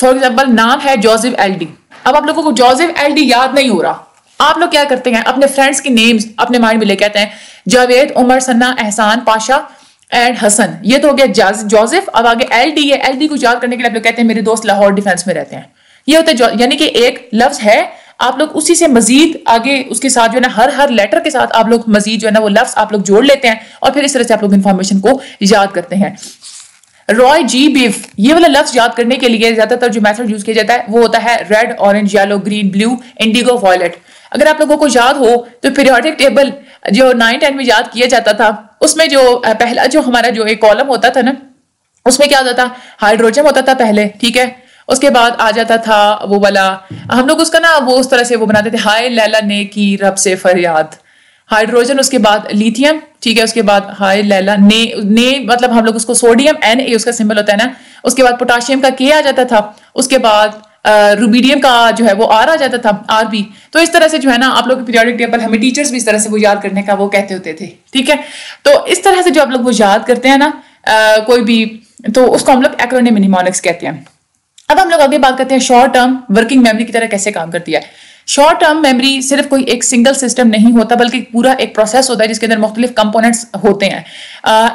फॉर एग्ज़ाम्पल नाम है जोजिफ एल अब आप लोगों को जोजिफ एल याद नहीं हो रहा। आप लोग क्या करते हैं? अपने फ्रेंड्स के नेम्स अपने माइंड में लेके कहते हैं। जावेद उमर सन्ना एहसान पाशा एंड हसन ये तो हो गया जोसेफ अब आगे एल डी है एल डी को याद करने के लिए आप लोग कहते हैं, मेरे दोस्त लाहौर डिफेंस में रहते हैं। ये होता है यानी कि एक लफ्ज है। आप लोग उसी से मजीद आगे उसके साथ जो है ना, हर हर लेटर के साथ आप लोग मजीद जो है ना, वो लफ्ज आप लोग जोड़ लेते हैं और फिर इस तरह से आप लोग इन्फॉर्मेशन को याद करते हैं। रॉय जी बीफ ये वाला लफ्ज याद करने के लिए ज़्यादातर जो मेथड यूज़ किया जाता है, वो होता है red orange yellow green blue indigo violet अगर आप लोगों को याद हो तो पीरियोडिक टेबल जो नाइन टेन में याद किया जाता था, उसमें जो पहला जो हमारा जो एक कॉलम होता था ना, उसमें क्या होता था? हाइड्रोजन होता था पहले, ठीक है? उसके बाद आ जाता था वो वाला, हम लोग उसका ना, वो उस तरह से वो बनाते थे, हाय लैला ने की रब से फरियाद। हाइड्रोजन, उसके बाद लिथियम, ठीक है, उसके बाद हाय लैला, ने ने मतलब हम लोग उसको सोडियम, एन, ए, उसका सिंबल होता है ना, उसके बाद पोटाशियम का के आ जाता था, उसके बाद रूबीडियम का जो है वो आर आ जाता था आर बी तो इस तरह से जो है ना, आप लोग पीरियोडिक टेबल हमें टीचर्स भी इस तरह से वो याद करने का वो कहते होते थे, ठीक है? तो इस तरह से जो आप लोग वो याद करते हैं ना कोई भी तो उसको हम लोग एक्रोनिम कहते हैं। अब हम लोग आगे बात करते हैं शॉर्ट टर्म वर्किंग मेमोरी की तरह कैसे काम करती है। शॉर्ट टर्म मेमोरी सिर्फ़ कोई एक सिंगल सिस्टम नहीं होता, बल्कि पूरा एक प्रोसेस होता है जिसके अंदर मुख्तलिफ़ कंपोनेंट्स होते हैं।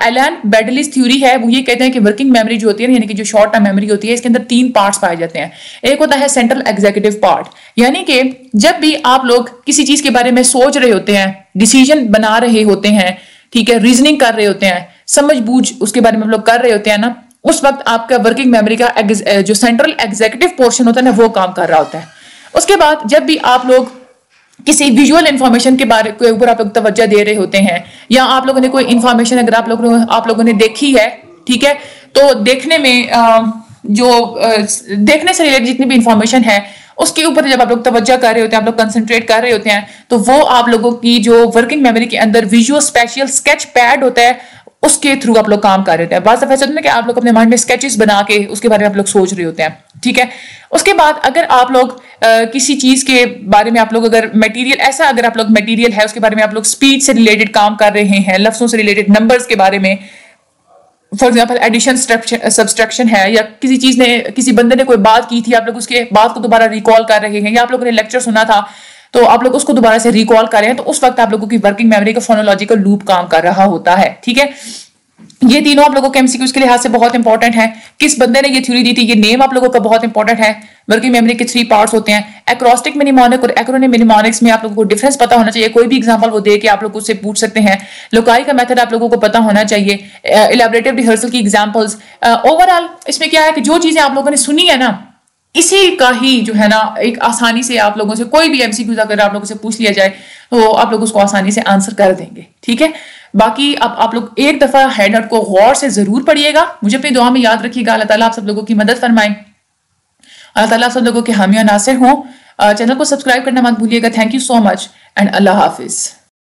एलन बेडलिस थ्योरी है, वो ये कहते हैं कि वर्किंग मेमोरी जो होती है यानी कि जो शॉर्ट टर्म मेमोरी होती है, इसके अंदर तीन पार्ट्स पाए जाते हैं। एक होता है सेंट्रल एग्जीक्यूटिव पार्ट यानी कि जब भी आप लोग किसी चीज़ के बारे में सोच रहे होते हैं डिसीज़न बना रहे होते हैं, ठीक है रीजनिंग कर रहे होते हैं समझ बूझ उसके बारे में आप लोग कर रहे होते हैं ना, उस वक्त आपका वर्किंग मेमोरी का जो सेंट्रल एग्जीक्यूटिव पोर्शन होता है ना, वो काम कर रहा होता है। उसके बाद जब भी आप लोग किसी विजुअल इंफॉर्मेशन के बारे के ऊपर आप लोग तवज्जो दे रहे होते हैं, या आप लोगों ने कोई इंफॉर्मेशन अगर आप लोगों आप लोगों ने देखी है, ठीक है तो देखने में जो देखने से रिलेटेड जितनी भी इंफॉर्मेशन है, उसके ऊपर जब आप लोग तवज्जो कर रहे होते हैं, आप लोग कंसंट्रेट कर रहे होते हैं तो वो आप लोगों की जो वर्किंग मेमोरी के अंदर विजुअल स्पेशल स्केच पैड होता है, उसके थ्रू आप लोग काम कर रहे होते हैं। बात होता कि आप लोग अपने माइंड में स्केचेस बना के उसके बारे में आप लोग सोच रहे होते हैं। ठीक है? उसके बाद अगर आप लोग आ, किसी चीज़ के बारे में आप लोग अगर मटेरियल ऐसा अगर आप लोग मटेरियल है उसके बारे में आप लोग स्पीच से रिलेटेड काम कर रहे हैं लफ्जों से रिलेटेड नंबर्स के बारे में फॉर एग्ज़ाम्पल एडिशन सब्सट्रक्शन है या किसी चीज़ ने किसी बंदे ने कोई बात की थी आप लोग उसके बात को दोबारा रिकॉल कर रहे हैं या आप लोगों ने लेक्चर सुना था तो आप लोग उसको दोबारा से रिकॉल कर रहे हैं तो उस वक्त आप लोगों की वर्किंग मेमोरी का फोनोलॉजिकल लूप काम कर रहा होता है ठीक है? ये तीनों आप लोगों के एमसीक्यूज के लिहाज से बहुत इंपॉर्टेंट है। किस बंदे ने ये थ्योरी दी थी? ये नेम आप लोगों का बहुत इंपॉर्टेंट है। वर्किंग मेमोरी के थ्री पार्ट्स होते हैं। एक्रोस्टिक मिनिमोनिक और एक्रोनिक मिनिमोनिक्स में आप लोगों को डिफरेंस पता होना चाहिए। कोई भी एग्जांपल वो दे के आप लोग उससे पूछ सकते हैं। लुकाई का मेथड आप लोगों को पता होना चाहिए। इलेबरेटिव रिहर्सल की एग्जाम्पल्स ओवरऑल इसमें क्या है कि जो चीज़ें आप लोगों ने सुनी है ना इसी का ही जो है ना, एक आसानी से आप लोगों से, कोई भी एमसीक्यूज अगर आप लोगों से पूछ लिया जाए तो आप लोग उसको आसानी से आंसर कर देंगे, ठीक है? बाकी अब आप लोग एक दफ़ा हैंड को गौर से ज़रूर पढ़िएगा। मुझे अपनी दुआ में याद रखिएगा। अल्लाह ताला आप सब लोगों की मदद फरमाए। अल्लाह ताला आप सब लोगों के हामिया नासिर हों। चैनल को सब्सक्राइब करना मत भूलिएगा। Thank you so much and अल्लाह हाफिज़।